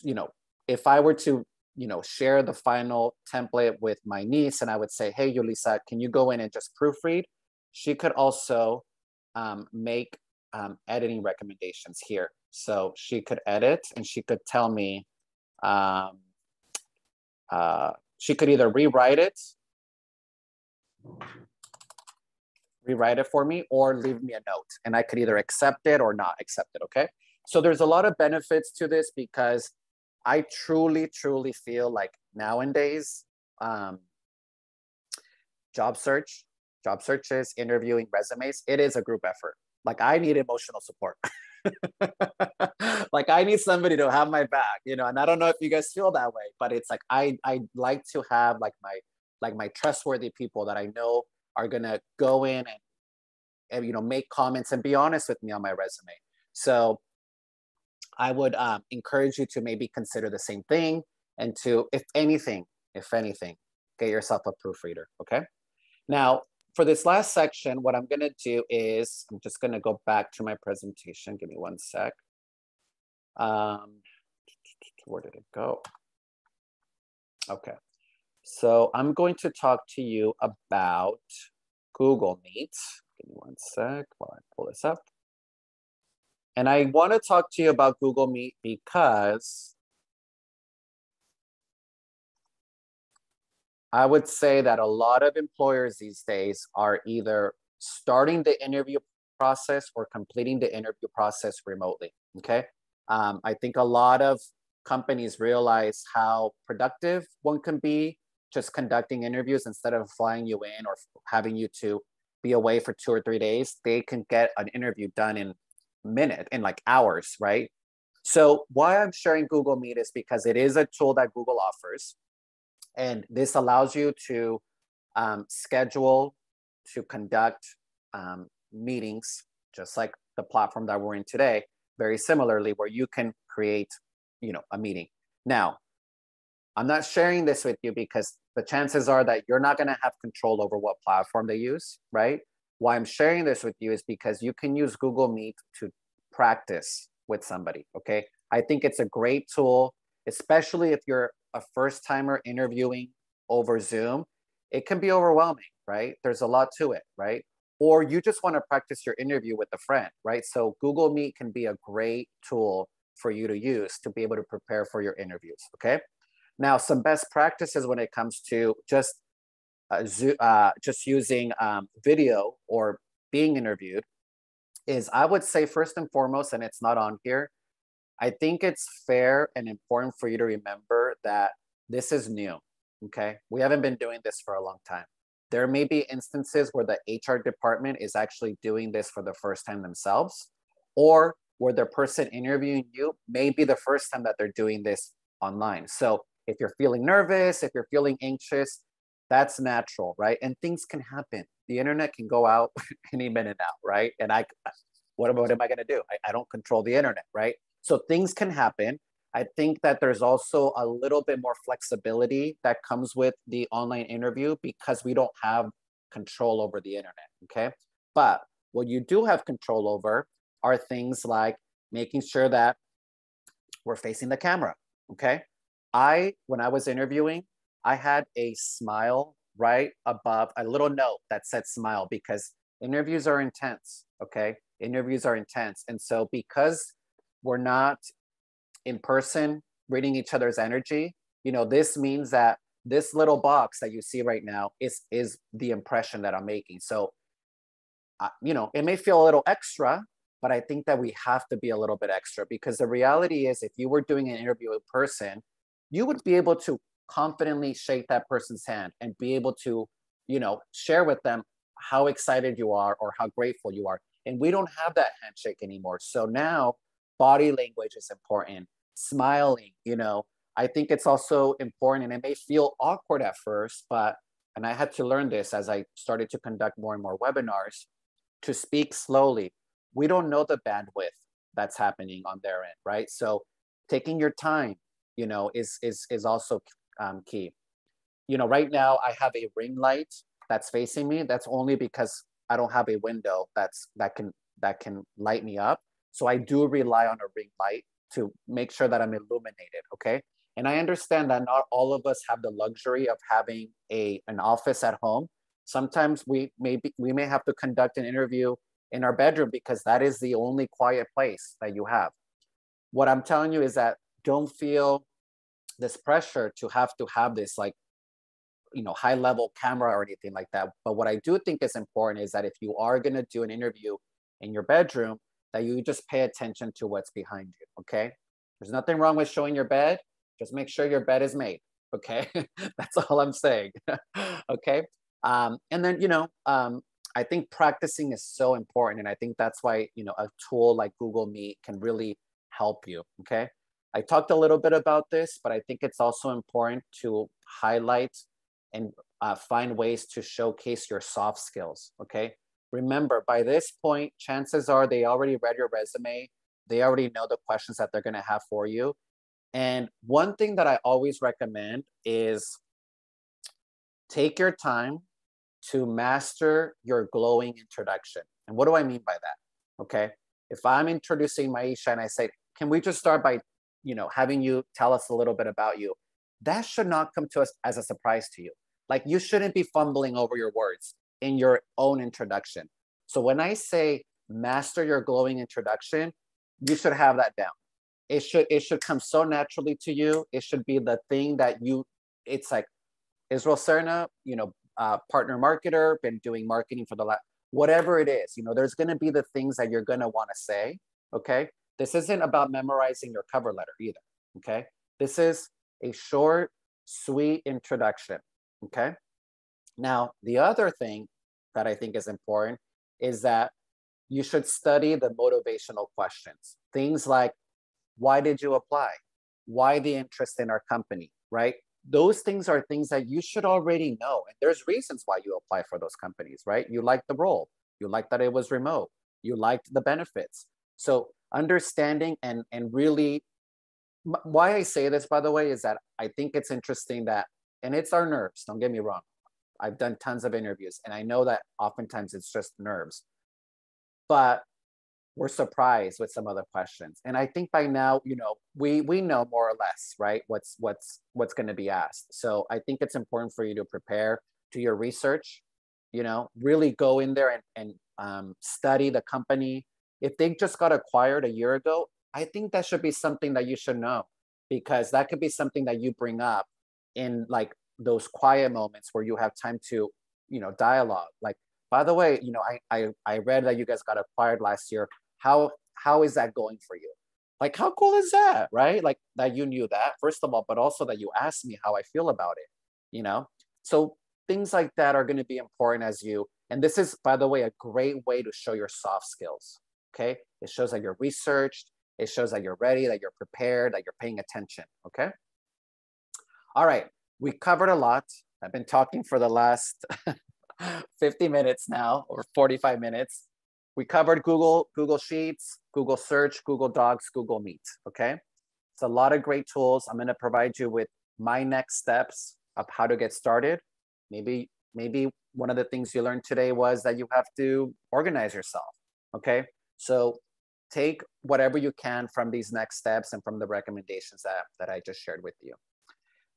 you know, if I were to, you know, share the final template with my niece and I would say, hey, Yulisa, can you go in and just proofread? She could also um, make um, editing recommendations here. So she could edit and she could tell me, um, uh, she could either rewrite it rewrite it for me or leave me a note and I could either accept it or not accept it. Okay. So there's a lot of benefits to this because I truly, truly feel like nowadays, um, job search, job searches, interviewing resumes, it is a group effort. Like I need emotional support. like I need somebody to have my back, you know, and I don't know if you guys feel that way, but it's like I I like to have like my like my trustworthy people that I know are gonna go in and, and you know make comments and be honest with me on my resume. So I would um, encourage you to maybe consider the same thing and to, if anything, if anything, get yourself a proofreader. Okay. Now, for this last section, what I'm gonna do is I'm just gonna go back to my presentation. Give me one sec. Um, where did it go? Okay. So I'm going to talk to you about Google Meet. Give me one sec while I pull this up. And I want to talk to you about Google Meet because I would say that a lot of employers these days are either starting the interview process or completing the interview process remotely. Okay. Um, I think a lot of companies realize how productive one can be just conducting interviews instead of flying you in or having you to be away for two or three days they can get an interview done in minute in like hours right so why i'm sharing google meet is because it is a tool that google offers and this allows you to um, schedule to conduct um, meetings just like the platform that we're in today very similarly where you can create you know a meeting now i'm not sharing this with you because the chances are that you're not going to have control over what platform they use, right? Why I'm sharing this with you is because you can use Google Meet to practice with somebody, okay? I think it's a great tool, especially if you're a first timer interviewing over Zoom. It can be overwhelming, right? There's a lot to it, right? Or you just want to practice your interview with a friend, right? So Google Meet can be a great tool for you to use to be able to prepare for your interviews, okay? Now, some best practices when it comes to just uh, uh, just using um, video or being interviewed is I would say first and foremost, and it's not on here. I think it's fair and important for you to remember that this is new. Okay, we haven't been doing this for a long time. There may be instances where the HR department is actually doing this for the first time themselves, or where the person interviewing you may be the first time that they're doing this online. So if you're feeling nervous, if you're feeling anxious, that's natural, right? And things can happen. The internet can go out any minute now, right? And I, what, am I going to do? I, I don't control the internet, right? So things can happen. I think that there's also a little bit more flexibility that comes with the online interview because we don't have control over the internet, okay? But what you do have control over are things like making sure that we're facing the camera, okay? I, when I was interviewing, I had a smile right above a little note that said smile because interviews are intense. Okay. Interviews are intense. And so because we're not in person reading each other's energy, you know, this means that this little box that you see right now is is the impression that I'm making. So, uh, you know, it may feel a little extra, but I think that we have to be a little bit extra because the reality is, if you were doing an interview in person, you would be able to confidently shake that person's hand and be able to, you know, share with them how excited you are or how grateful you are. And we don't have that handshake anymore. So now body language is important, smiling, you know. I think it's also important and it may feel awkward at first, but and I had to learn this as I started to conduct more and more webinars to speak slowly. We don't know the bandwidth that's happening on their end, right? So taking your time, you know, is is is also um, key. You know, right now I have a ring light that's facing me. That's only because I don't have a window that's that can that can light me up. So I do rely on a ring light to make sure that I'm illuminated. Okay. And I understand that not all of us have the luxury of having a an office at home. Sometimes we may be, we may have to conduct an interview in our bedroom because that is the only quiet place that you have. What I'm telling you is that don't feel this pressure to have to have this like you know high level camera or anything like that but what i do think is important is that if you are going to do an interview in your bedroom that you just pay attention to what's behind you okay? There's nothing wrong with showing your bed. Just make sure your bed is made okay? That's all i'm saying okay? Um, and then you know um, i think practicing is so important and i think that's why you know a tool like google meet can really help you okay? I talked a little bit about this but i think it's also important to highlight and uh, find ways to showcase your soft skills okay remember by this point chances are they already read your resume they already know the questions that they're going to have for you and one thing that I always recommend is take your time to master your glowing introduction. And what do I mean by that? Okay. If I'm introducing Maisha and I say, can we just start by, you know, having you tell us a little bit about you? That should not come to us as a surprise to you. Like you shouldn't be fumbling over your words in your own introduction. So when I say master your glowing introduction, you should have that down. It should it should come so naturally to you. It should be the thing that you it's like israel cerna you know uh, partner marketer been doing marketing for the last whatever it is you know there's going to be the things that you're going to want to say okay? This isn't about memorizing your cover letter either okay? This is a short sweet introduction okay now the other thing that i think is important is that you should study the motivational questions things like why did you apply? Why the interest in our company, right? Those things are things that you should already know. And there's reasons why you apply for those companies, right? You like the role, you like that it was remote, you liked the benefits. So understanding and and really why I say this, by the way, is that I think it's interesting that, and it's our nerves, don't get me wrong. I've done tons of interviews and I know that oftentimes it's just nerves. But we're surprised with some of the questions. And i think by now you know we we know more or less right what's what's what's going to be asked. So i think it's important for you to prepare do your research you know really go in there and, and um, study the company. If they just got acquired a year ago i think that should be something that you should know because that could be something that you bring up in like those quiet moments where you have time to you know dialogue. Like by the way you know I, I i read that you guys got acquired last year. How how is that going for you? Like how cool is that right? Like that you knew that first of all but also that you asked me how i feel about it you know? So things like that are going to be important as you and this is by the way a great way to show your soft skills okay? It shows that you're researched it shows that you're ready that you're prepared that you're paying attention okay? All right we covered a lot i've been talking for the last 50 minutes now or 45 minutes we covered Google, Google Sheets, Google Search, Google Docs, Google Meet, okay? It's a lot of great tools. I'm gonna provide you with my next steps of how to get started. Maybe, maybe one of the things you learned today was that you have to organize yourself, okay? So take whatever you can from these next steps and from the recommendations that, that I just shared with you.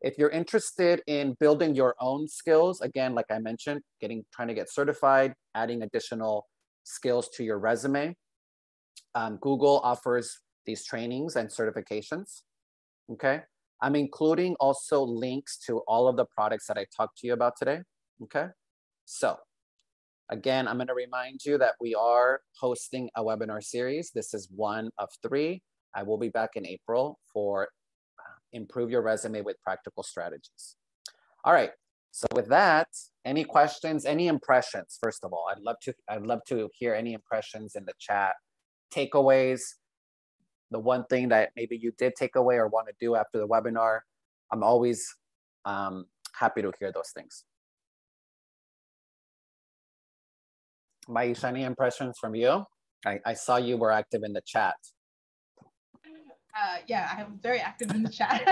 If you're interested in building your own skills, again, like I mentioned, getting trying to get certified, adding additional skills to your resume. Um, Google offers these trainings and certifications. Okay. I'm including also links to all of the products that I talked to you about today. Okay. So again, I'm going to remind you that we are hosting a webinar series. This is one of three. I will be back in April for Improve Your Resume with Practical Strategies. All right. So with that, any questions, any impressions? First of all, I'd love to I'd love to hear any impressions in the chat, takeaways, the one thing that maybe you did take away or want to do after the webinar. I'm always um, happy to hear those things. Maisha, any impressions from you? I, I saw you were active in the chat. Uh, yeah, I am very active in the chat.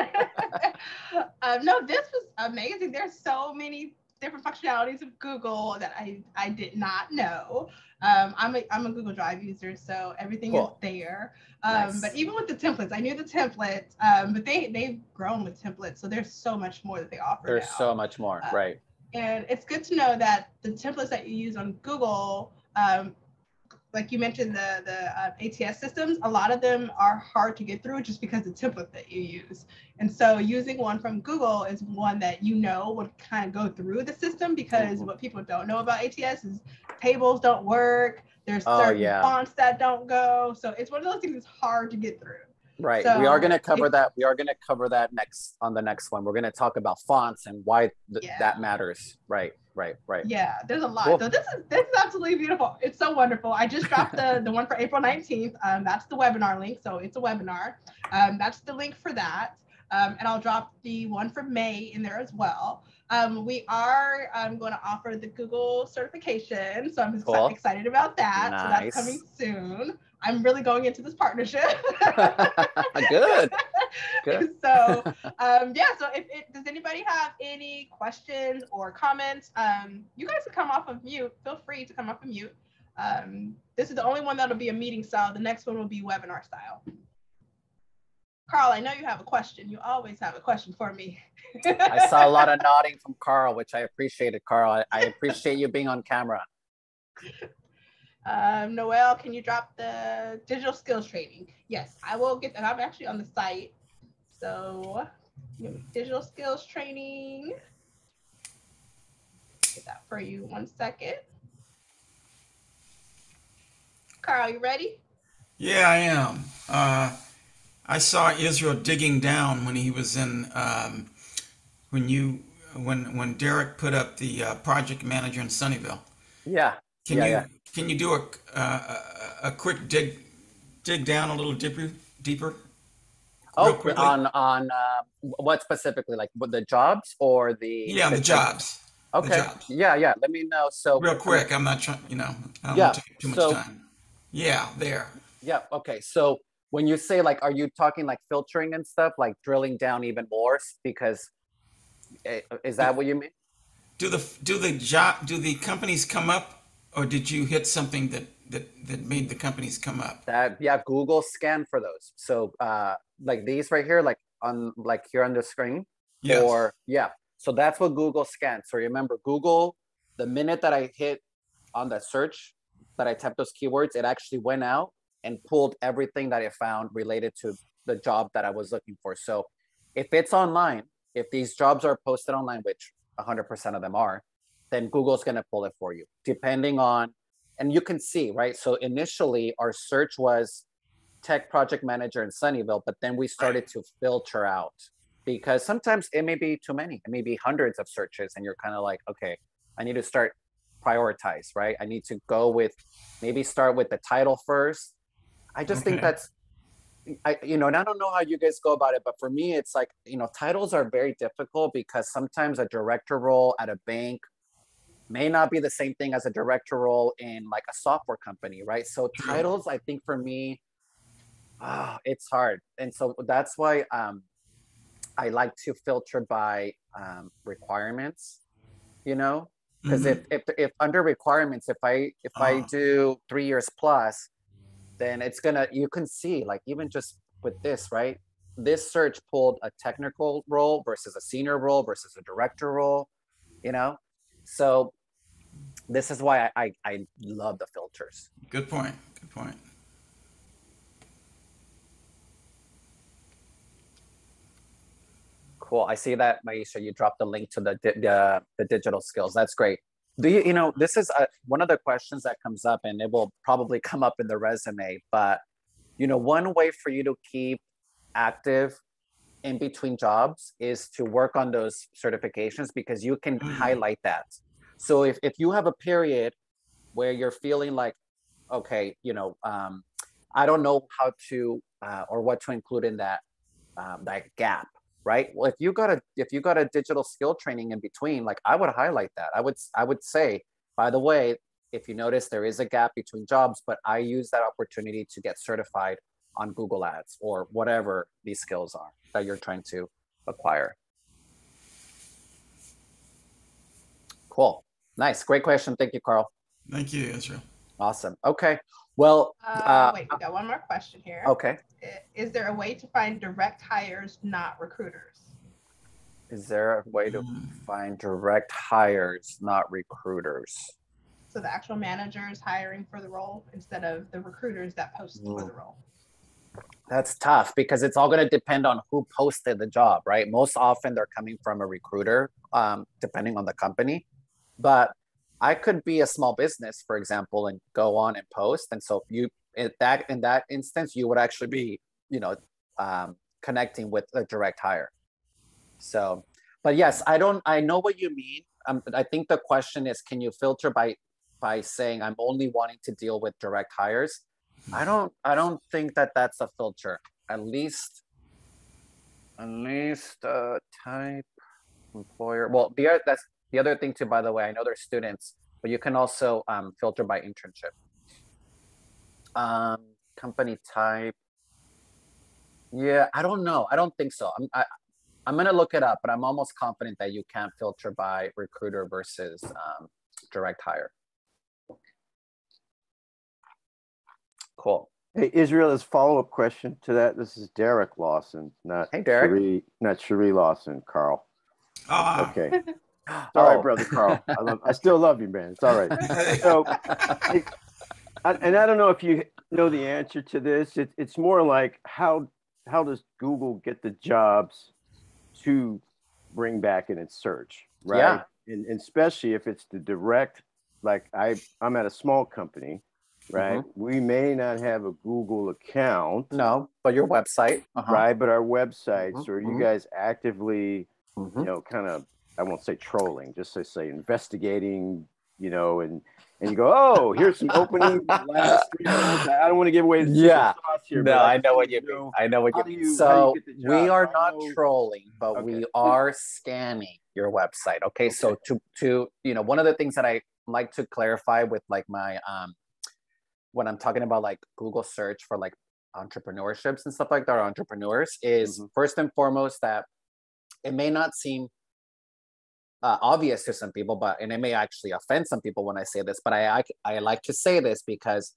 um, no, this was amazing. There's so many different functionalities of Google that I, I did not know. Um, I'm, a, I'm a Google Drive user, so everything cool. is there. Um, nice. But even with the templates, I knew the templates, um, but they, they've grown with templates. So there's so much more that they offer. There's now. so much more, uh, right. And it's good to know that the templates that you use on Google um, like you mentioned the the uh, ATS systems, a lot of them are hard to get through just because the template that you use. And so using one from Google is one that you know would kind of go through the system because mm-hmm. what people don't know about ATS is tables don't work. There's oh, certain yeah. fonts that don't go. So it's one of those things that's hard to get through. Right. So we are going to cover that. We are going to cover that next on the next one. We're going to talk about fonts and why th- yeah. that matters. Right. Right. Right. Yeah. There's a lot. Cool. So this is this is absolutely beautiful. It's so wonderful. I just dropped the the one for April 19th. Um, that's the webinar link. So it's a webinar. Um, that's the link for that. Um, and I'll drop the one for May in there as well. Um, we are um, going to offer the Google certification. So I'm cool. excited about that. Nice. So that's coming soon. I'm really going into this partnership. Good. Good. So um, yeah. So if, if, does anybody have any questions or comments, um, you guys can come off of mute. Feel free to come off of mute. Um, this is the only one that'll be a meeting style. The next one will be webinar style. Carl, I know you have a question. You always have a question for me. I saw a lot of nodding from Carl, which I appreciated, Carl. I, I appreciate you being on camera. Um, Noel, can you drop the digital skills training? Yes, I will get that. I'm actually on the site. So digital skills training. Get that for you one second. Carl, you ready? Yeah, I am. Uh, I saw Israel digging down when he was in um, when you when when Derek put up the uh, project manager in Sunnyvale. Yeah. Can yeah, you yeah. Can you do a, uh, a quick dig dig down a little deeper deeper? Oh, on on uh, what specifically? Like the jobs or the yeah the, the jobs. Okay. The jobs. Yeah, yeah. Let me know. So real quick, I'm not trying. You know, I don't yeah. take too much so, time. Yeah, there. Yeah. Okay. So when you say like, are you talking like filtering and stuff, like drilling down even more? Because eh, is that what you mean? Do the do the job do the companies come up, or did you hit something that that that made the companies come up? That yeah, Google scan for those. So uh, like these right here, like on like here on the screen. Yes. Or yeah, so that's what Google scans. So remember, Google, the minute that I hit on that search, that I typed those keywords, it actually went out and pulled everything that I found related to the job that I was looking for. So if it's online, if these jobs are posted online, which 100% of them are, then Google's going to pull it for you, depending on, and you can see, right? So initially, our search was tech project manager in Sunnyvale, but then we started to filter out because sometimes it may be too many, it may be hundreds of searches, and you're kind of like, okay, I need to start prioritize, right? I need to go with maybe start with the title first, I just okay. think that's I you know, and I don't know how you guys go about it, but for me it's like, you know, titles are very difficult because sometimes a director role at a bank may not be the same thing as a director role in like a software company, right? So titles I think for me ah, it's hard. And so that's why um I like to filter by um, requirements, you know, because mm-hmm. if, if if under requirements, if I if oh. I do three years plus, then it's gonna you can see like even just with this right this search pulled a technical role versus a senior role versus a director role you know so this is why i i, I love the filters. Good point. Good point. Cool. I see that maisha. You dropped the link to the the, the digital skills. That's great. Do you you know this is a, one of the questions that comes up and it will probably come up in the resume but you know one way for you to keep active in between jobs is to work on those certifications because you can Mm. highlight that. So if, if you have a period where you're feeling like, okay, you know, um, I don't know how to uh, or what to include in that um, that gap, right? Well, if you got a if you got a digital skill training in between, like I would highlight that. I would I would say, by the way, if you notice there is a gap between jobs, but I use that opportunity to get certified on Google Ads or whatever these skills are that you're trying to acquire. Cool. Nice. Great question. Thank you, Carl. Thank you, Israel. Awesome. Okay. Well, Uh, uh, wait, we got one more question here. okay. Is there a way to find direct hires, not recruiters? Is there a way to Mm. find direct hires, not recruiters? So the actual managers hiring for the role instead of the recruiters that post for the role. That's tough because it's all going to depend on who posted the job, right? Most often they're coming from a recruiter, um, depending on the company. But I could be a small business, for example, and go on and post. And so you in that in that instance, you would actually be, you know, um, connecting with a direct hire. So, but yes, I don't. I know what you mean. Um, I think the question is, can you filter by by saying I'm only wanting to deal with direct hires? I don't I don't think that that's a filter. At least at least uh type employer. Well, the that's the other thing too, by the way, I know there's students, but you can also um filter by internship. Um company type. Yeah, I don't know. I don't think so. I'm I, I'm gonna look it up, but I'm almost confident that you can't filter by recruiter versus um, direct hire. Cool. Hey, Israel, as follow-up question to that, this is Derek Lawson, not Hey, Derek. Cherie, not Cherie Lawson, Carl. Ah, Okay. It's all right, Oh. brother Carl. I, love, I still love you, man. It's all right. So, I, and I don't know if you know the answer to this. It, it's more like how how does Google get the jobs to bring back in its search, right? Yeah. And, and especially if it's the direct, like I I'm at a small company, right? We may not have a Google account, no, but your website. uh-huh. right? But our websites, Mhm, or you mhm. guys actively Mhm. you know, kind of, I won't say trolling, just to say investigating, you know, and and you go, oh, here's some openings. last. I don't want to give away the Yeah. sauce here. No, I know what you mean. I know what you mean. you- So you we are not trolling, but we are scanning your website. Okay, so to to you know, one of the things that I like to clarify with like my um when I'm talking about like Google search for like entrepreneurships and stuff like that, entrepreneurs, is Mhm. first and foremost that it may not seem uh, obvious to some people, but and it may actually offend some people when I say this, but I I, I like to say this because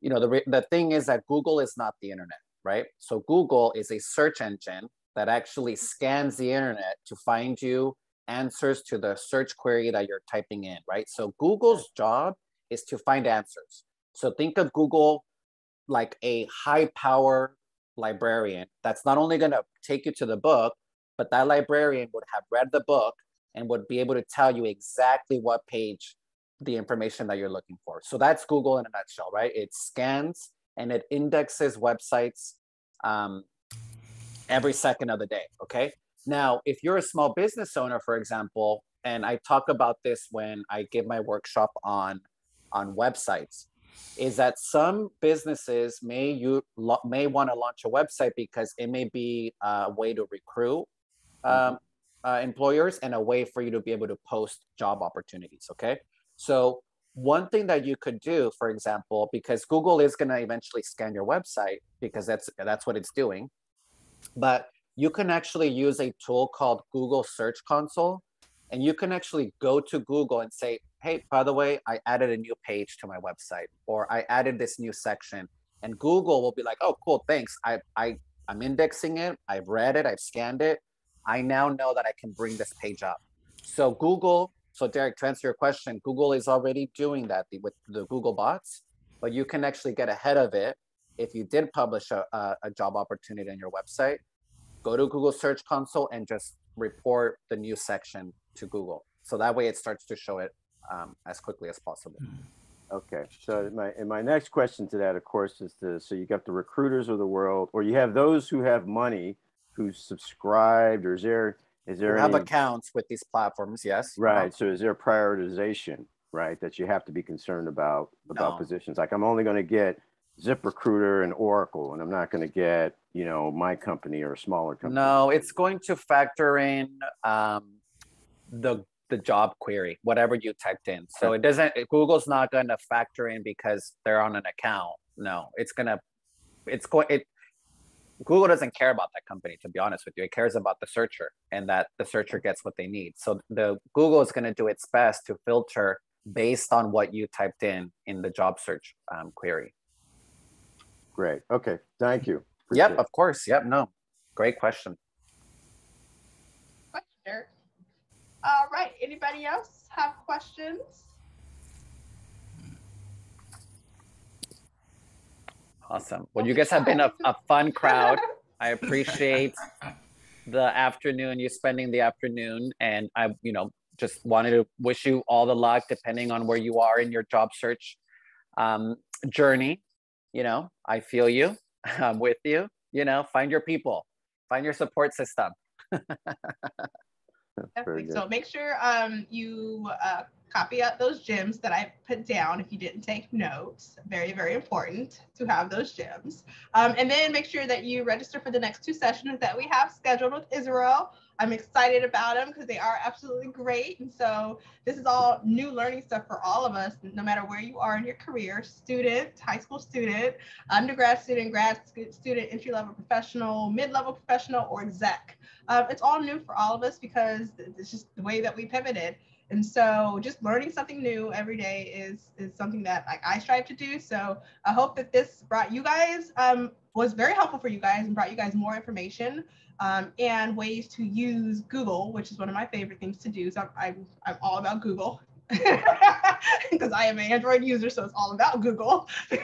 you know the re- the thing is that Google is not the internet, right? So Google is a search engine that actually scans the internet to find you answers to the search query that you're typing in, right? So Google's job is to find answers. So think of Google like a high power librarian that's not only going to take you to the book, but that librarian would have read the book and would be able to tell you exactly what page the information that you're looking for. So that's Google in a nutshell, right? It scans and it indexes websites um, every second of the day. Okay. Now, if you're a small business owner, for example, and I talk about this when I give my workshop on on websites, is that some businesses may you may want to launch a website because it may be a way to recruit um, uh, employers and a way for you to be able to post job opportunities. Okay, so one thing that you could do, for example, because Google is going to eventually scan your website because that's that's what it's doing, but you can actually use a tool called Google Search Console, and you can actually go to Google and say, "Hey, by the way, I added a new page to my website, or I added this new section," and Google will be like, "Oh, cool, thanks. I I I'm indexing it. I've read it. I've scanned it. I now know that I can bring this page up." So Google, so Derek, to answer your question, Google is already doing that with the Google bots, but you can actually get ahead of it if you did publish a, a, a job opportunity on your website. Go to Google Search Console and just report the new section to Google. So that way it starts to show it um, as quickly as possible. Okay, so my and my next question to that, of course, is the so you got the recruiters of the world, or you have those who have money who's subscribed, or is there is there have any, accounts with these platforms? Yes. right? So is there prioritization, right, that you have to be concerned about about No. positions? Like I'm only going to get ZipRecruiter and Oracle, and I'm not going to get you know my company or a smaller company. No, it's going to factor in um, the the job query, whatever you typed in. So it doesn't. Google's not going to factor in because they're on an account. No, it's gonna. It's going. It. Google doesn't care about that company, to be honest with you. It cares about the searcher and that the searcher gets what they need. So the Google is going to do its best to filter based on what you typed in in the job search um, query. Great. Okay. Thank you. Yep, Appreciate it. of course. Yep. No, great question. Question, All right. Anybody else have questions? Awesome. Well, you guys have been a, a fun crowd. I appreciate the afternoon, you spending the afternoon. And I, you know, just wanted to wish you all the luck depending on where you are in your job search um, journey. You know, I feel you. I'm with you. You know, find your people, find your support system. Definitely. So make sure um, you uh, copy out those gems that I put down if you didn't take notes. Very, very important to have those gems. Um, and then make sure that you register for the next two sessions that we have scheduled with Israel. I'm excited about them because they are absolutely great. And so this is all new learning stuff for all of us, no matter where you are in your career, student, high school student, undergrad student, grad student, entry level professional, mid level professional, or exec. Um, it's all new for all of us because it's just the way that we pivoted. And so just learning something new every day is, is something that like I strive to do. So I hope that this brought you guys, um, was very helpful for you guys and brought you guys more information um, and ways to use Google, which is one of my favorite things to do. So I'm, I'm, I'm all about Google because I am an Android user, so it's all about Google.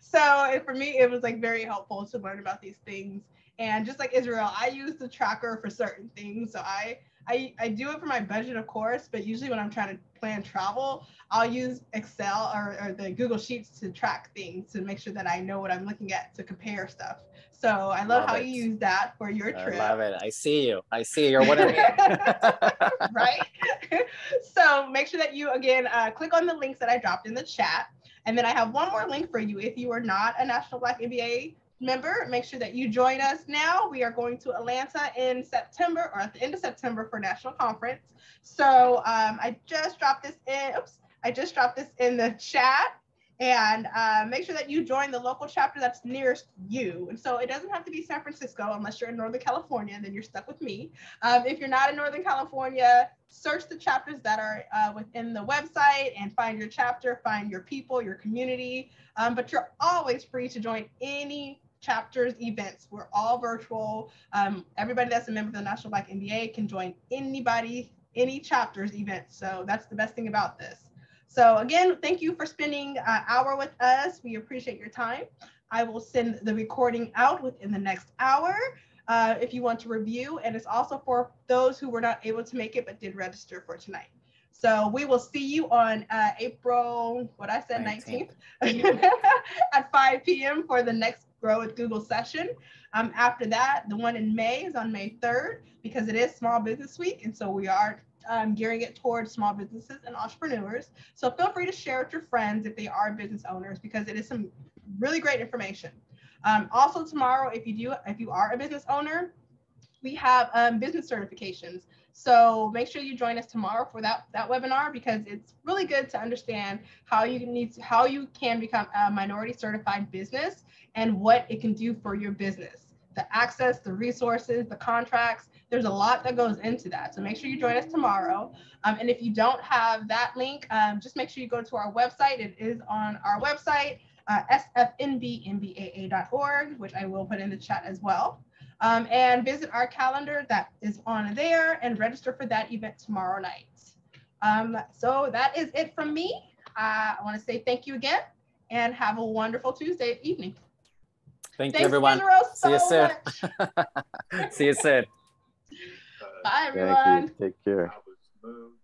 so for me, it was like very helpful to learn about these things. And just like Israel, I use the tracker for certain things. So I, I, I do it for my budget, of course, but usually when I'm trying to plan travel, I'll use Excel or, or the Google Sheets to track things to make sure that I know what I'm looking at to compare stuff. So I love, Love how it. you use that for your trip. I love it. I see you. I see you. You're one of me. right? so make sure that you again uh, click on the links that I dropped in the chat. And then I have one more link for you. If you are not a National Black MBA member, make sure that you join us now. We are going to Atlanta in September or at the end of September for national conference. So um, I just dropped this in. Oops, I just dropped this in the chat. And uh, make sure that you join the local chapter that's nearest you. And so it doesn't have to be San Francisco unless you're in Northern California, and then you're stuck with me. Um, if you're not in Northern California, search the chapters that are uh, within the website and find your chapter, find your people, your community. Um, but you're always free to join any chapters events. We're all virtual. Um, everybody that's a member of the National Black MBA can join anybody, any chapters event. So that's the best thing about this. So again, thank you for spending an hour with us. We appreciate your time. I will send the recording out within the next hour uh, if you want to review. And it's also for those who were not able to make it but did register for tonight. So we will see you on uh, April, what I said, 19th, 19th. at 5 p.m. for the next Grow with Google session. Um, after that, the one in May is on May 3rd because it is Small Business Week. And so we are um, gearing it towards small businesses and entrepreneurs. So feel free to share with your friends if they are business owners because it is some really great information. Um, also tomorrow, if you do, if you are a business owner, we have um, business certifications. So make sure you join us tomorrow for that, that webinar because it's really good to understand how you need to, how you can become a minority certified business and what it can do for your business. The access, the resources, the contracts, there's a lot that goes into that. So make sure you join us tomorrow. Um, and if you don't have that link, um, just make sure you go to our website. It is on our website, uh, sfnbmbaa.org, which I will put in the chat as well. Um, and visit our calendar that is on there and register for that event tomorrow night. Um, so that is it from me. Uh, I want to say thank you again and have a wonderful Tuesday evening. Thank you, Thanks, everyone. Israel, See you soon. See you soon. Bye, Thank everyone. you. Take care. I was moved